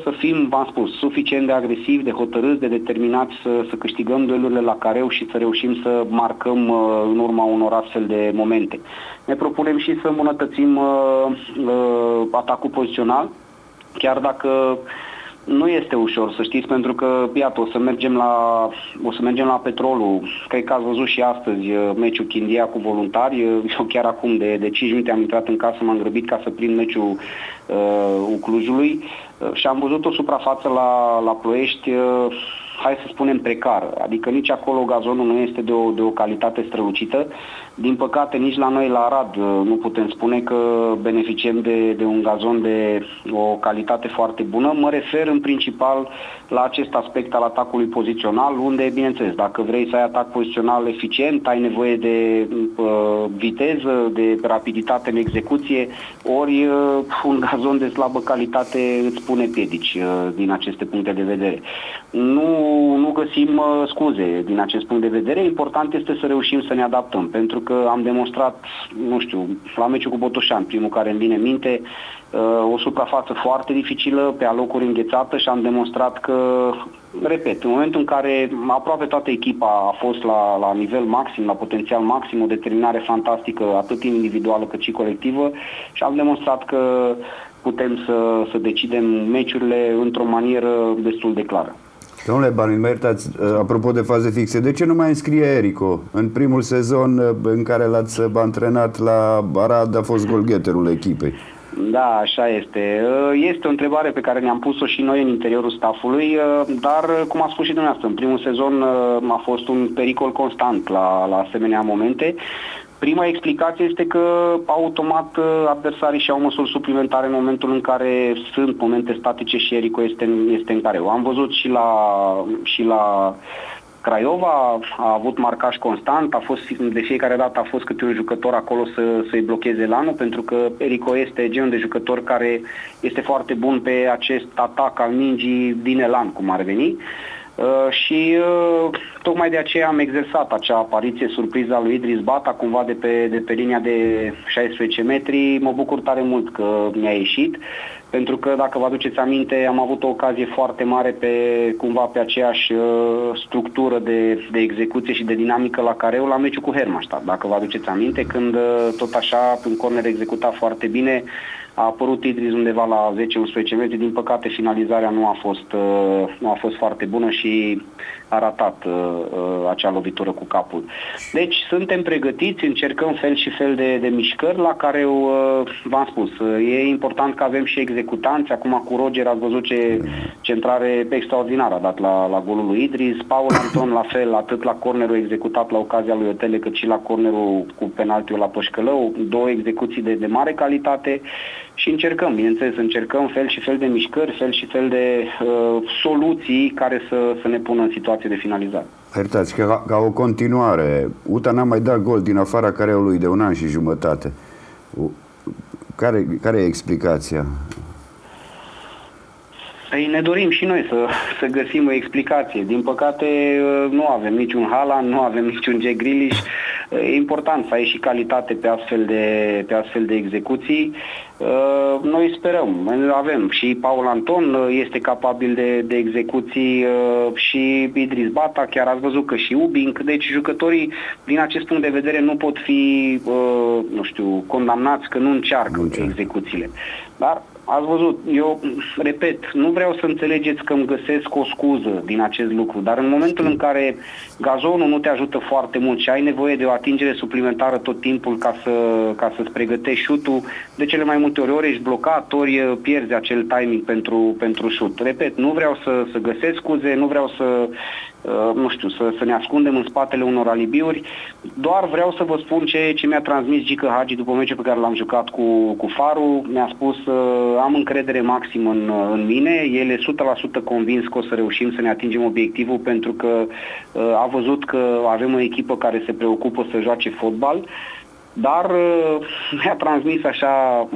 să fim, v-am spus, suficient de agresivi, de hotărâți, de determinați să, să câștigăm duelurile la careu și să reușim să marcăm uh, în urma unor astfel de momente. Ne propunem și să îmbunătățim uh, uh, atacul pozițional, chiar dacă nu este ușor, să știți, pentru că, iată, o să mergem la, o să mergem la petrolul. Cred că ați văzut și astăzi uh, meciul Chindia cu voluntari. Eu chiar acum, de, de 5 minute, am intrat în casă, m-am grăbit ca să prind meciul uh, Clujului uh, și am văzut o suprafață la, la Ploiești uh, hai să spunem, precar. Adică nici acolo gazonul nu este de o, de o calitate strălucită. Din păcate, nici la noi, la Arad, uh, nu putem spune că beneficiem de, de un gazon de o calitate foarte bună. Mă refer în principal la acest aspect al atacului pozițional, unde, bineînțeles, dacă vrei să ai atac pozițional eficient, ai nevoie de uh, viteză, de rapiditate în execuție, ori uh, un gazon de slabă calitate îți pune piedici uh, din aceste puncte de vedere. Nu nu, găsim uh, scuze din acest punct de vedere. Important este să reușim să ne adaptăm, pentru că am demonstrat, nu știu, la meciul cu Botoșan, primul care îmi vine în minte, uh, o suprafață foarte dificilă, pe alocuri înghețată și am demonstrat că, repet, în momentul în care aproape toată echipa a fost la, la nivel maxim, la potențial maxim, o determinare fantastică, atât individuală cât și colectivă și am demonstrat că putem să, să decidem meciurile într-o manieră destul de clară. Domnule Balin, iertați, ă, apropo de faze fixe, de ce nu mai înscrie Erico? În primul sezon ă, în care l-ați antrenat la Arad a fost golgheterul echipei. Da, așa este. Ă, este o întrebare pe care ne-am pus-o și noi în interiorul staffului, dar, cum a spus și dumneavoastră, în primul sezon a fost un pericol constant la, la asemenea momente. Prima explicație este că automat uh, adversarii și-au măsuri suplimentare în momentul în care sunt momente statice și Erico este, este în care. Am văzut și la, și la Craiova a avut marcaj constant, a fost de fiecare dată a fost câte un jucător acolo să, să-i blocheze lanul, pentru că Erico este genul de jucător care este foarte bun pe acest atac al mingii din elan, cum ar veni. Uh, Uh, și uh, tocmai de aceea am exersat acea apariție surpriza lui Idris Bata cumva de pe, de pe linia de 16 metri. Mă bucur tare mult că mi-a ieșit pentru că dacă vă aduceți aminte am avut o ocazie foarte mare pe cumva pe aceeași uh, structură de, de execuție și de dinamică la careu la meciul cu Hermannstadt. Dacă vă aduceți aminte când uh, tot așa în corner executa foarte bine a apărut Idris undeva la 10-11 metri, din păcate finalizarea nu a fost, uh, nu a fost foarte bună și a ratat uh, uh, acea lovitură cu capul. Deci suntem pregătiți, încercăm fel și fel de, de mișcări la care uh, v-am spus, uh, e important că avem și executanți, acum cu Roger ați văzut ce centrare extraordinară a dat la, la golul lui Idris, Paul Anton la fel, atât la cornerul executat la ocazia lui Otele, cât și la cornerul cu penaltiul la Pășcălău, două execuții de, de mare calitate și încercăm, bineînțeles, încercăm fel și fel de mișcări, fel și fel de uh, soluții care să, să ne pună în situație de finalizare. Iertați, ca, ca o continuare, UTA n-a mai dat gol din afara careului de un an și jumătate. Care, care e explicația? Păi ne dorim și noi să, să găsim o explicație. Din păcate uh, nu avem niciun Haaland, nu avem niciun Jack Grealish. E important să ai și calitate pe astfel de, pe astfel de execuții. Uh, noi sperăm, avem și Paul Anton uh, este capabil de, de execuții uh, și Idris Bata, chiar ați văzut că și Ubing, deci jucătorii din acest punct de vedere nu pot fi, nu știu, condamnați că nu încearcă, nu încearcă. execuțiile. Dar Ați văzut, eu repet, nu vreau să înțelegeți că îmi găsesc o scuză din acest lucru, dar în momentul în care gazonul nu te ajută foarte mult și ai nevoie de o atingere suplimentară tot timpul ca, să, ca să-ți pregătești șutul, de cele mai multe ori ori ești blocat, ori uh, pierzi acel timing pentru, pentru șut. Repet, nu vreau să, să găsesc scuze, nu vreau să Uh, nu știu, să, să ne ascundem în spatele unor alibiuri. Doar vreau să vă spun ce, ce mi-a transmis Gică Hagi după meciul pe care l-am jucat cu, cu Faru. Mi-a spus, uh, am încredere maxim în, uh, în mine, el e 100% convins că o să reușim să ne atingem obiectivul pentru că uh, a văzut că avem o echipă care se preocupă să joace fotbal. Dar uh, mi-a transmis așa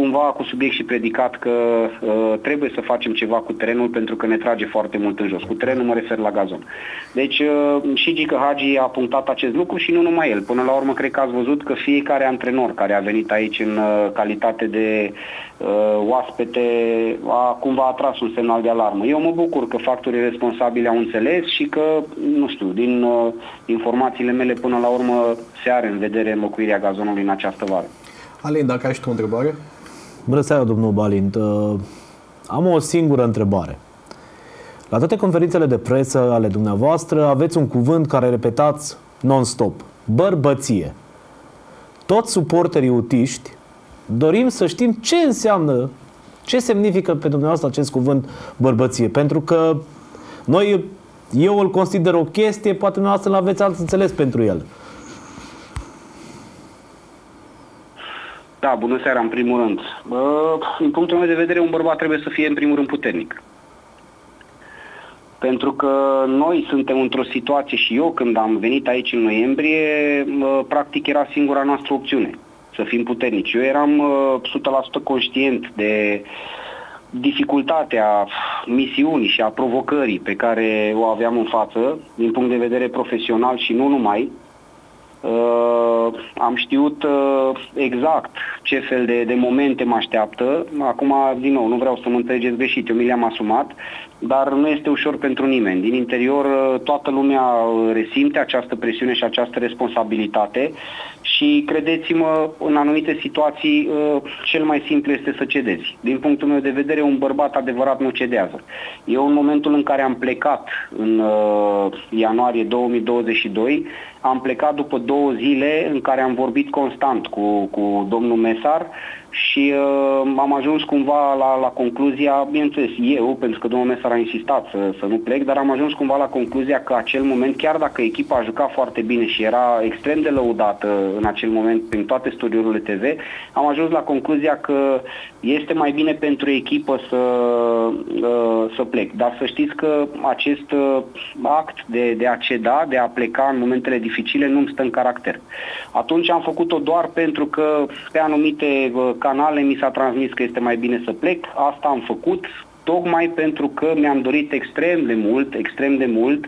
cumva cu subiect și predicat că uh, trebuie să facem ceva cu terenul pentru că ne trage foarte mult în jos. Cu terenul mă refer la gazon. Deci uh, și Gică Hagi a punctat acest lucru și nu numai el. Până la urmă cred că ați văzut că fiecare antrenor care a venit aici în uh, calitate de uh, oaspete a cumva atras un semnal de alarmă. Eu mă bucur că factorii responsabili au înțeles și că, nu știu, din uh, informațiile mele până la urmă se are în vedere înlocuirea gazonului în această vară. Alin, dacă ai și tu o întrebare? Bună seara, domnul Balint. Uh, am o singură întrebare. La toate conferințele de presă ale dumneavoastră aveți un cuvânt care repetați non-stop. Bărbăție. Toți suporterii utiști dorim să știm ce înseamnă, ce semnifică pe dumneavoastră acest cuvânt bărbăție. Pentru că noi, eu îl consider o chestie, poate dumneavoastră l aveți alt înțeles pentru el. Da, bună seara, în primul rând. Bă, din punctul meu de vedere, un bărbat trebuie să fie, în primul rând, puternic. Pentru că noi suntem într-o situație și eu, când am venit aici în noiembrie, bă, practic era singura noastră opțiune, să fim puternici. Eu eram bă, 100% conștient de dificultatea misiunii și a provocării pe care o aveam în față, din punct de vedere profesional și nu numai, Uh, am știut uh, exact ce fel de, de momente mă așteaptă. Acum, din nou, nu vreau să mă înțelegeți greșit, eu mi le-am asumat, dar nu este ușor pentru nimeni. Din interior, uh, toată lumea uh, resimte această presiune și această responsabilitate și, credeți-mă, în anumite situații, uh, cel mai simplu este să cedezi. Din punctul meu de vedere, un bărbat adevărat nu cedează. Eu, în momentul în care am plecat, în ianuarie 2022, am plecat după două zile în care am vorbit constant cu, cu domnul Mesar și uh, am ajuns cumva la, la concluzia, bineînțeles, eu, pentru că domnul Mesar a insistat să, să nu plec, dar am ajuns cumva la concluzia că acel moment, chiar dacă echipa a jucat foarte bine și era extrem de lăudată în acel moment prin toate studiourile TV, am ajuns la concluzia că este mai bine pentru echipă să, uh, să plec. Dar să știți că acest uh, act de, de a ceda, de a pleca în momentele dificile, nu-mi stă în caracter. Atunci am făcut-o doar pentru că pe anumite uh, canale mi s-a transmis că este mai bine să plec. Asta am făcut tocmai pentru că mi-am dorit extrem de mult, extrem de mult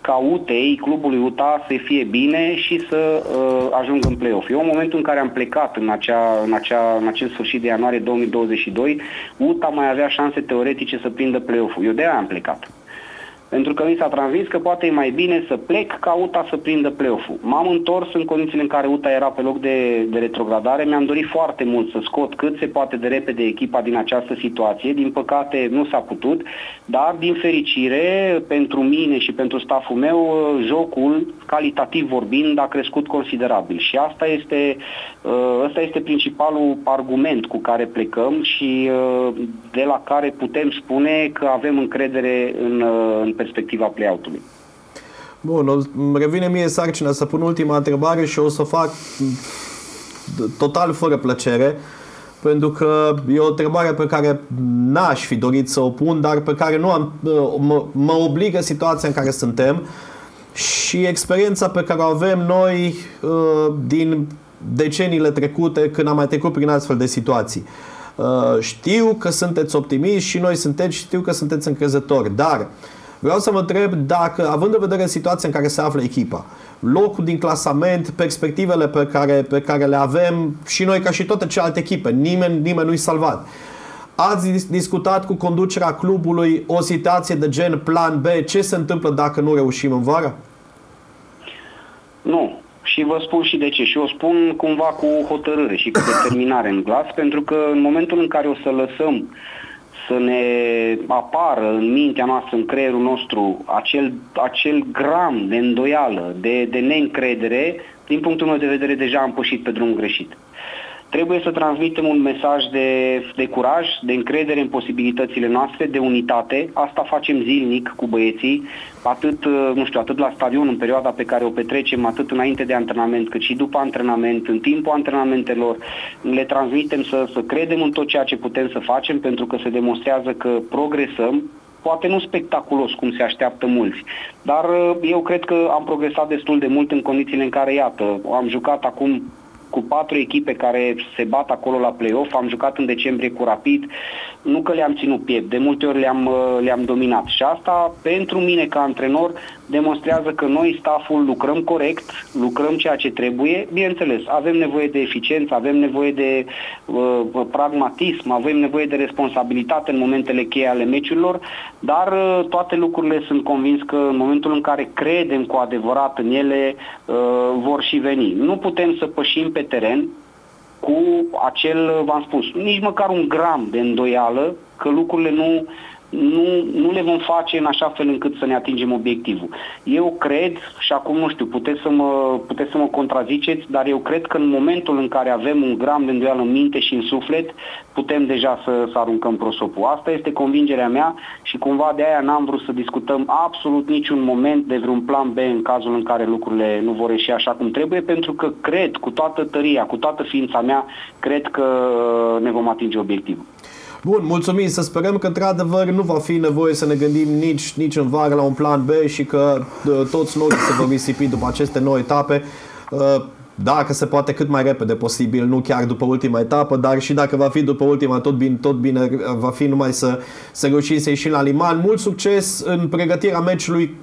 ca UTEI, clubului UTA, să fie bine și să uh, ajung în play-off. Eu în momentul în care am plecat în, acea, în, acea, în acel sfârșit de ianuarie 2022, UTA mai avea șanse teoretice să prindă play-off-ul. Eu de-aia am plecat pentru că mi s-a transmis că poate e mai bine să plec ca UTA să prindă play-off-ul. M-am întors în condițiile în care UTA era pe loc de, de retrogradare, mi-am dorit foarte mult să scot cât se poate de repede echipa din această situație, din păcate nu s-a putut, dar din fericire pentru mine și pentru staful meu, jocul, calitativ vorbind, a crescut considerabil. Și asta este, ă, ăsta este principalul argument cu care plecăm și ă, de la care putem spune că avem încredere în, în perspectiva play-out-ului. Bun, o, revine mie sarcina să pun ultima întrebare și o să o fac total fără plăcere, pentru că e o întrebare pe care n-aș fi dorit să o pun, dar pe care nu am, mă, mă obligă situația în care suntem și experiența pe care o avem noi uh, din deceniile trecute când am mai trecut prin astfel de situații. Uh, știu că sunteți optimiști și noi suntem și știu că sunteți încrezători, dar Vreau să vă întreb dacă, având în vedere situația în care se află echipa, locul din clasament, perspectivele pe care, pe care le avem și noi ca și toate celelalte echipe, nimeni, nimeni nu-i salvat. Ați discutat cu conducerea clubului o situație de gen plan B? Ce se întâmplă dacă nu reușim în vară? Nu. Și vă spun și de ce. Și o spun cumva cu hotărâre și cu determinare în glas, pentru că în momentul în care o să lăsăm să ne apară în mintea noastră, în creierul nostru, acel, acel gram de îndoială, de, de neîncredere, din punctul meu de vedere, deja am pășit pe drum greșit. Trebuie să transmitem un mesaj de, de curaj, de încredere în posibilitățile noastre, de unitate. Asta facem zilnic cu băieții, atât, uh, nu știu, atât la stadion, în perioada pe care o petrecem, atât înainte de antrenament, cât și după antrenament, în timpul antrenamentelor. Le transmitem să, să credem în tot ceea ce putem să facem, pentru că se demonstrează că progresăm, poate nu spectaculos cum se așteaptă mulți, dar uh, eu cred că am progresat destul de mult în condițiile în care, iată, am jucat acum cu patru echipe care se bat acolo la play-off. Am jucat în decembrie cu Rapid. Nu că le-am ținut piept, de multe ori le-am, uh, le-am dominat. Și asta, pentru mine ca antrenor, demonstrează că noi, staful, lucrăm corect, lucrăm ceea ce trebuie. Bineînțeles, avem nevoie de eficiență, avem nevoie de uh, pragmatism, avem nevoie de responsabilitate în momentele cheie ale meciurilor, dar uh, toate lucrurile sunt convins că în momentul în care credem cu adevărat în ele, uh, vor și veni. Nu putem să pășim pe teren cu acel, v-am spus, nici măcar un gram de îndoială că lucrurile nu nu, nu le vom face în așa fel încât să ne atingem obiectivul. Eu cred, și acum nu știu, puteți să mă, puteți să mă contraziceți, dar eu cred că în momentul în care avem un gram de îndoială în minte și în suflet, putem deja să, să aruncăm prosopul. Asta este convingerea mea și cumva de aia n-am vrut să discutăm absolut niciun moment de vreun plan B în cazul în care lucrurile nu vor ieși așa cum trebuie, pentru că cred cu toată tăria, cu toată ființa mea, cred că ne vom atinge obiectivul. Bun, mulțumim, să sperăm că într-adevăr nu va fi nevoie să ne gândim nici, nici în vară la un plan B și că toți noi se vor risipi după aceste noi etape. Uh, dacă se poate cât mai repede posibil, nu chiar după ultima etapă, dar și dacă va fi după ultima, tot bine, tot bine va fi numai să, să reușim să ieșim la liman. Mult succes în pregătirea meciului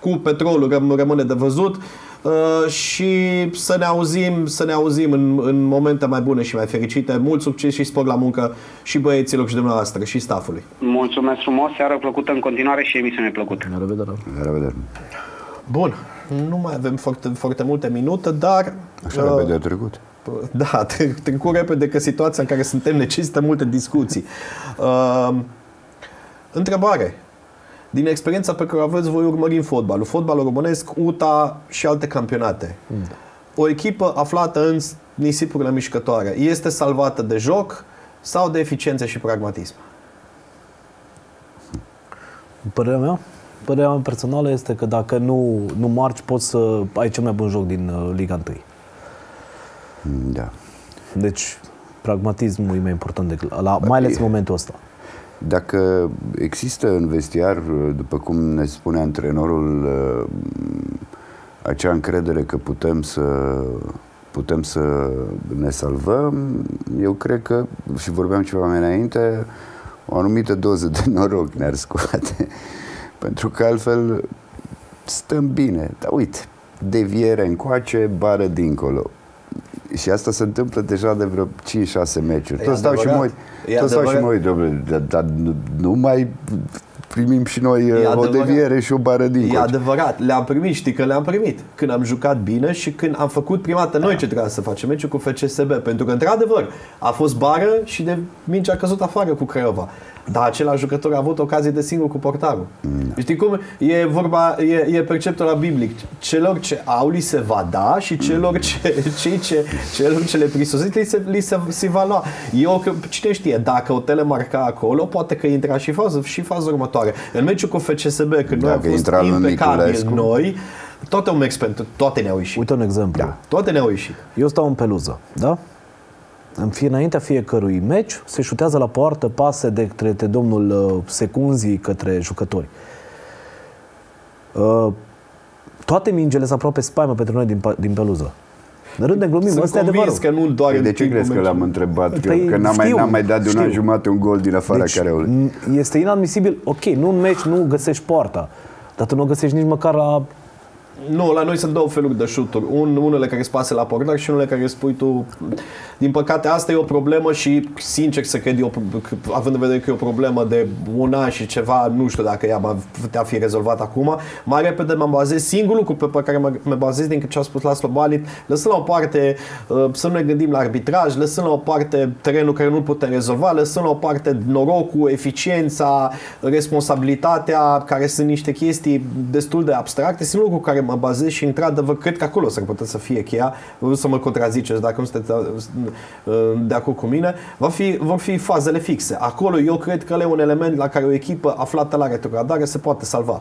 cu petrolul, rămâne de văzut. Uh, și să ne auzim, să ne auzim în, în momente mai bune și mai fericite. Mult succes și spor la muncă și băieților și dumneavoastră și staffului. Mulțumesc frumos, seară plăcută în continuare și emisiune plăcută. La revedere. La revedere. Bun, nu mai avem foarte, foarte multe minute, dar... Așa uh, repede a trecut. Da, trecut repede că situația în care suntem necesită multe discuții. Uh, întrebare din experiența pe care o aveți voi urmărind fotbalul, fotbalul românesc, UTA și alte campionate. Mm. O echipă aflată în nisipurile mișcătoare este salvată de joc sau de eficiență și pragmatism? Părerea mea? Părerea mea personală este că dacă nu, nu marci, poți să ai cel mai bun joc din uh, Liga 1. Mm, da. Deci, pragmatismul e mai important decât la, mai ales în momentul ăsta. Dacă există în vestiar, după cum ne spune antrenorul, acea încredere că putem să putem să ne salvăm, eu cred că, și vorbeam ceva mai înainte, o anumită doză de noroc ne-ar scoate. Pentru că altfel stăm bine. Dar uite, deviere încoace, bară dincolo. Și asta se întâmplă deja de vreo 5-6 meciuri. Tot stau și mă tot stau și mă domnule, dar, dar nu, nu mai primim și noi e uh, o deviere și o bară din E adevărat, le-am primit, știi că le-am primit. Când am jucat bine și când am făcut prima dată noi ce trebuia să facem, meciul cu FCSB. Pentru că, într-adevăr, a fost bară și de minge a căzut afară cu Craiova. Dar același jucător a avut ocazie de singur cu portarul. Mm. Știi cum? E vorba, e, e perceptul biblic. Celor ce au, li se va da și celor ce, cei ce, celor ce le prisosit, li se, li se, se va lua. Eu, cine știe, dacă o telemarca acolo, poate că intra și fază, și faza următoare. În meciul cu FCSB, când noi am fost impecabili noi, toate un meci pentru toate ne-au ieșit. Uite un exemplu. Da, toate ne-au ieșit. Eu stau în peluză, da? În fie, înaintea fiecărui meci se șutează la poartă pase de către domnul uh, Secunzi către jucători. Uh, toate mingele sunt aproape spaimă pentru noi din, din peluză. Rândem, glumim, Sunt ăsta e convins adevărul. că nu doar Păi în de ce timpul crezi că l-am meciului. întrebat? Că, Păi, că n-am, mai, știu, n-am mai dat de un an știu. jumate un gol din afara Deci, careului. n- este inadmisibil, ok, nu în meci nu găsești poarta, dar tu nu o găsești nici măcar la... Nu, la noi sunt două feluri de șuturi. Un, unele care spase la portar și unele care spui tu. Din păcate, asta e o problemă și, sincer să cred eu, că, având în vedere că e o problemă de un an și ceva, nu știu dacă ea va putea fi rezolvată acum, mai repede mă bazez, singurul lucru pe, pe care mă, mă bazez din ce a spus Laslo Balit, lăsând la o parte uh, să nu ne gândim la arbitraj, lăsând la o parte terenul care nu putem rezolva, lăsând la o parte norocul, eficiența, responsabilitatea, care sunt niște chestii destul de abstracte, sunt lucruri care mă bazez și într-adevăr cred că acolo s-ar putea să fie cheia, vreau să mă contraziceți dacă nu sunteți uh, de acord cu mine, va fi, vor fi fazele fixe. Acolo eu cred că e un element la care o echipă aflată la retrogradare se poate salva.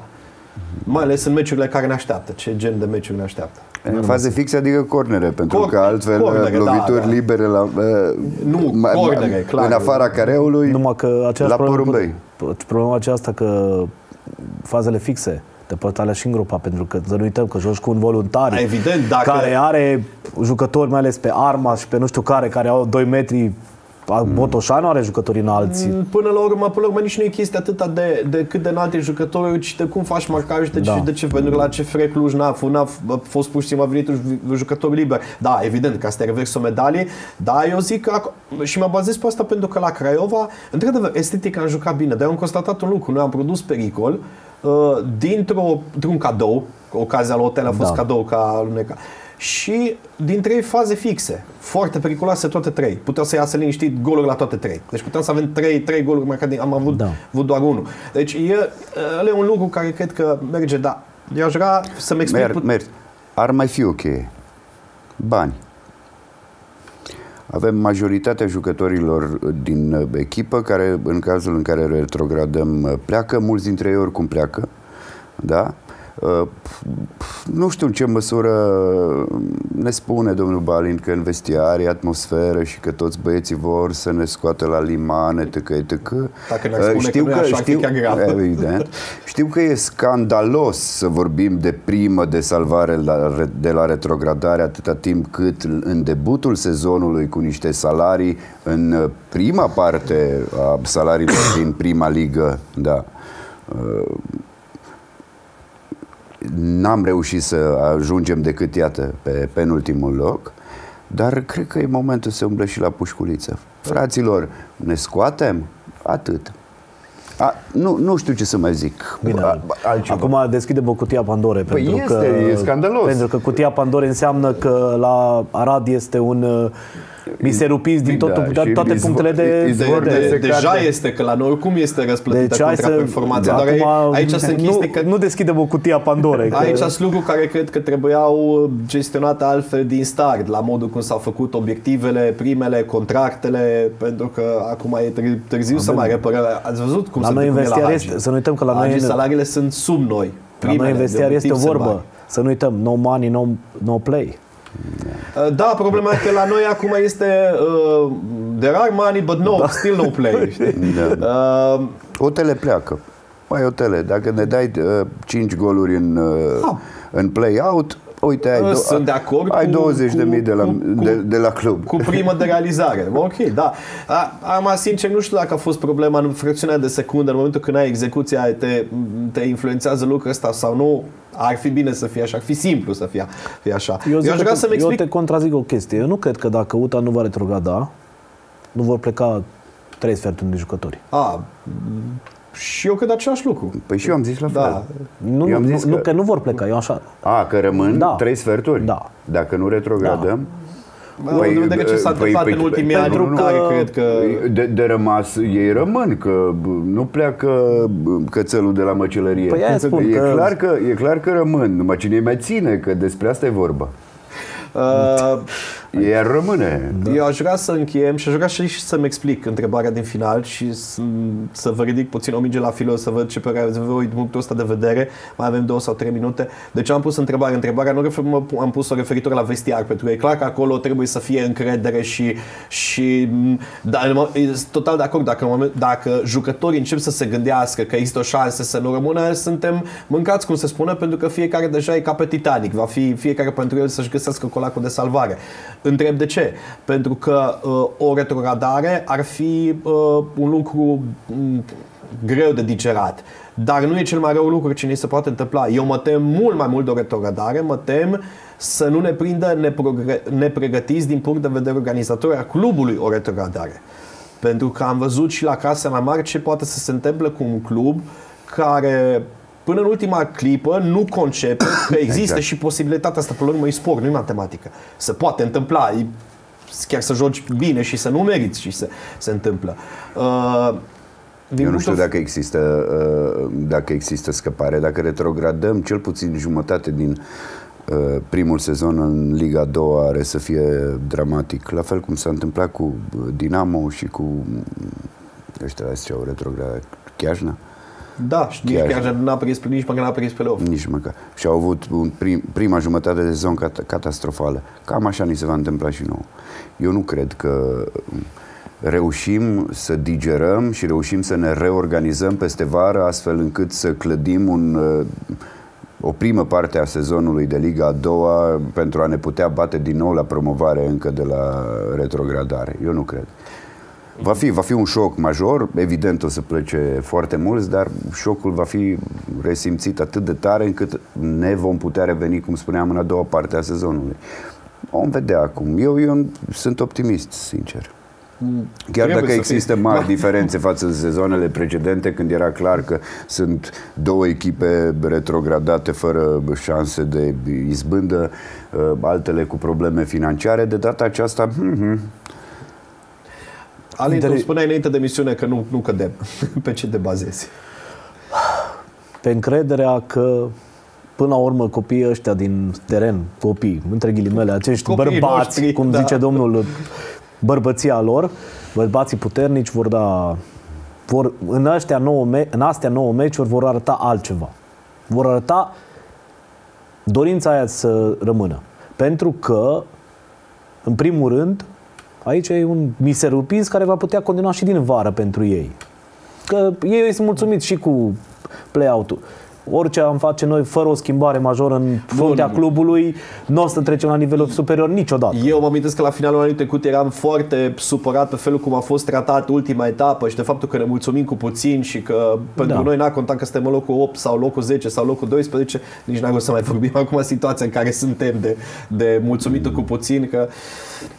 Mai ales în meciurile care ne așteaptă. Ce gen de meciuri ne așteaptă? În faze fixe, adică cornere, pentru Cor- că altfel cornere, da, lovituri da. libere la, uh, Nu, ma- ma- cornere, clar. în afara careului, Numai că aceeași la problemă, porumbei. problema aceasta că fazele fixe te pot alea și îngropa, pentru că să nu uităm că joci cu un voluntar Evident, dacă- care are jucători, mai ales pe arma și pe nu știu care, care au 2 metri Mm. Botoșanu are jucători înalți. Până la urmă, până la urmă nici nu e chestia atâta de, de cât de înalte jucători, ci de cum faci marcaj, de, Da. ce, de ce, pentru că la CFR Cluj n-a, f- n-a f- fost pur și simplu a venit un jucător liber. Da, evident că asta e revers o medalie, dar eu zic că, ac- și mă bazez pe asta pentru că la Craiova, într-adevăr, estetic am jucat bine, dar eu am constatat un lucru, noi am produs pericol uh, dintr-o, dintr-un cadou, ocazia lui Otel a fost Da. cadou ca aluneca. Și din trei faze fixe, foarte periculoase toate trei. Puteau să iasă liniștit goluri la toate trei. Deci puteam să avem trei, trei goluri, mai că am avut, Da. avut doar unul. Deci e, ăla e un lucru care cred că merge, da. Eu aș vrea să-mi explic Mer, put- mergi. Ar mai fi ok. Bani. Avem majoritatea jucătorilor din uh, echipă care, în cazul în care retrogradăm, uh, pleacă, mulți dintre ei oricum pleacă. Da? Uh, Nu știu în ce măsură ne spune domnul Balint că în vestiar e atmosferă și că toți băieții vor să ne scoată la limane, tăcă, tăcă. Dacă ne-ar spune că nu e așa, ar fi chiar grav. Evident. Știu că e scandalos să vorbim de primă de salvare la, de la retrogradare atâta timp cât în debutul sezonului cu niște salarii în prima parte a salariilor din prima ligă, da. Uh, N-am reușit să ajungem decât, iată, pe penultimul loc, dar cred că e momentul să umble și la pușculiță. Fraților, ne scoatem? Atât. A, nu, nu știu ce să mai zic. Bine, A, altceva. acum deschidem o cutie a Pandorei. Păi pentru este, că, e scandalos. Pentru că cutia Pandorei înseamnă că la Arad este un uh, miserupiz din tot, Da, și toate izvor- punctele de, izvor de, de de, secare. deja este, că la noi oricum este răsplătită Deci hai să... contraperformanța. Da, Doar acum, aici sunt nu, chestii că nu deschidem o cutie a Pandorei. că- Aici sunt lucruri care cred că trebuiau gestionate altfel din start, la modul cum s-au făcut obiectivele, primele, contractele, pentru că acum e târ- târziu să mai reparăm. Ați văzut cum La se noi în întâmplă vestiar Hagi? este- să nu uităm că la noi Hagi, în- salariile sunt sub noi. La noi în de vestiar este o obiectiv sunt vorbă. mari. Să nu uităm, no money, no, no play. Da, problema e că la noi acum este uh, there are money, but no, still no play. Știi? Da. Uh, Otele pleacă. Mai Otele, dacă ne dai uh, 5 goluri în, uh, Ah. în play-out, uite, ai, Uh, do- sunt de acord ai cu- 20 de cu- mii de la, cu- cu- de, de la club. Cu primă de realizare. Ok, da. A- Am sincer, nu știu dacă a fost problema în fracțiunea de secundă, în momentul când ai execuția, te, te influențează lucrul ăsta sau nu. Ar fi bine să fie așa, ar fi simplu să fie, fie așa. Eu, zic aș că vrea tu- să-mi explic... Eu te contrazic o chestie. Eu nu cred că dacă UTA nu va retrograda, nu vor pleca trei sferturi de jucători. A, și eu cred același lucru. Păi și eu am zis la fel. Da. Nu, Eu am nu, zis nu, că- că nu vor pleca, eu așa. A, că rămân Da. trei sferturi? Da. Dacă nu retrogradăm? Având în vedere ce s-a întâmplat în ultimii ani, pentru nu că- care cred că... De, de rămas, ei rămân, că bă, nu pleacă bă, cățelul de la măcelărie. Păi aia spun e, că- clar că, e clar că rămân, numai cine îi mai ține, că despre asta e vorba. Uh, Iar rămâne. Da. Eu aș vrea să încheiem și aș vrea și să-mi explic întrebarea din final și să, să vă ridic puțin o minge la filo să văd ce părere aveți voi din punctul ăsta de vedere. Mai avem două sau trei minute. Deci am pus întrebarea. Întrebarea nu refer, am pus-o referitor la vestiar, pentru că e clar că acolo trebuie să fie încredere și, și da, total de acord. Dacă, dacă jucătorii încep să se gândească că există o șansă să nu rămână, suntem mâncați, cum se spune, pentru că fiecare deja e ca pe Titanic. Va fi fiecare pentru el să-și găsească colacul de salvare. Întreb de ce? Pentru că uh, o retrogradare ar fi uh, un lucru um, greu de digerat. Dar nu e cel mai rău lucru ce ne se poate întâmpla. Eu mă tem mult mai mult de o retrogradare, mă tem să nu ne prindă nepregătiți din punct de vedere organizator a clubului o retrogradare. Pentru că am văzut și la Casa mai mare ce poate să se întâmple cu un club care până în ultima clipă nu concepe că există exact. și posibilitatea asta, până la urmă e sport, nu e matematică. Se poate întâmpla, e, chiar să joci bine și să nu meriți și să se întâmplă. Uh, din Eu nu știu dacă există, uh, dacă există scăpare, dacă retrogradăm cel puțin jumătate din uh, primul sezon în Liga 2 are să fie dramatic, la fel cum s-a întâmplat cu Dinamo și cu ăștia ce au retrogradat Chiajna. Da, și nici chiar n-a prins, nici măcar n-a prins pe loc. Nici măcar. Și au avut un prim, prima jumătate de sezon cat- catastrofală. Cam așa ni se va întâmpla și nouă. Eu nu cred că reușim să digerăm și reușim să ne reorganizăm peste vară astfel încât să clădim un, o primă parte a sezonului de Liga a doua pentru a ne putea bate din nou la promovare încă de la retrogradare. Eu nu cred. Va fi, va fi un șoc major, evident o să plece foarte mulți, dar șocul va fi resimțit atât de tare încât ne vom putea reveni, cum spuneam, în a doua parte a sezonului. Vom vedea acum. Eu, eu sunt optimist, sincer. Mm. Chiar Trebuie dacă există fie. mari diferențe față de sezoanele precedente, când era clar că sunt două echipe retrogradate fără șanse de izbândă, uh, altele cu probleme financiare, de data aceasta, hmm, hmm, Alin, Inter... tu spuneai înainte de misiune că nu, nu cădem. Pe ce te bazezi? Pe încrederea că până la urmă copiii ăștia din teren, copii, între ghilimele, acești copiii bărbați, noștri, cum da. zice domnul, bărbăția lor, bărbații puternici vor da vor, în, astea nouă, în astea nouă meciuri vor arăta altceva. Vor arăta dorința aia să rămână. Pentru că, în primul rând, Aici e un miserupins care va putea continua și din vară pentru ei. Că ei sunt mulțumiți și cu play-out-ul orice am face noi fără o schimbare majoră în fruntea clubului, nu o să trecem la nivelul superior niciodată. Eu mă amintesc că la finalul anului trecut eram foarte supărat pe felul cum a fost tratat ultima etapă și de faptul că ne mulțumim cu puțin și că pentru da. noi n-a contat că suntem în locul 8 sau locul 10 sau locul 12, nici n-am să mai vorbim acum situația în care suntem de, de mulțumitul cu puțin, că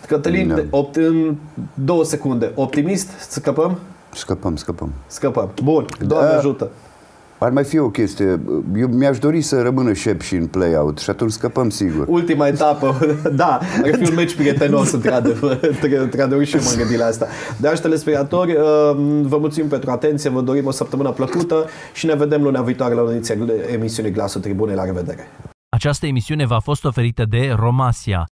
Cătălin, da. opt, în două secunde, optimist, scăpăm? Scăpăm, scăpăm. Scăpăm. Bun, Doamne da. ajută. Ar mai fi o chestie. Eu mi-aș dori să rămână șep și în play-out și atunci scăpăm sigur. Ultima etapă, da, ar fi un meci prietenos, într-adevăr. Într-adevăr și eu m-am gândit la asta. Dragi telespectatori, uh, vă mulțumim pentru atenție, vă dorim o săptămână plăcută și ne vedem luna viitoare la emisiunea Glasul Tribunei. La revedere! Această emisiune v-a fost oferită de Romasia,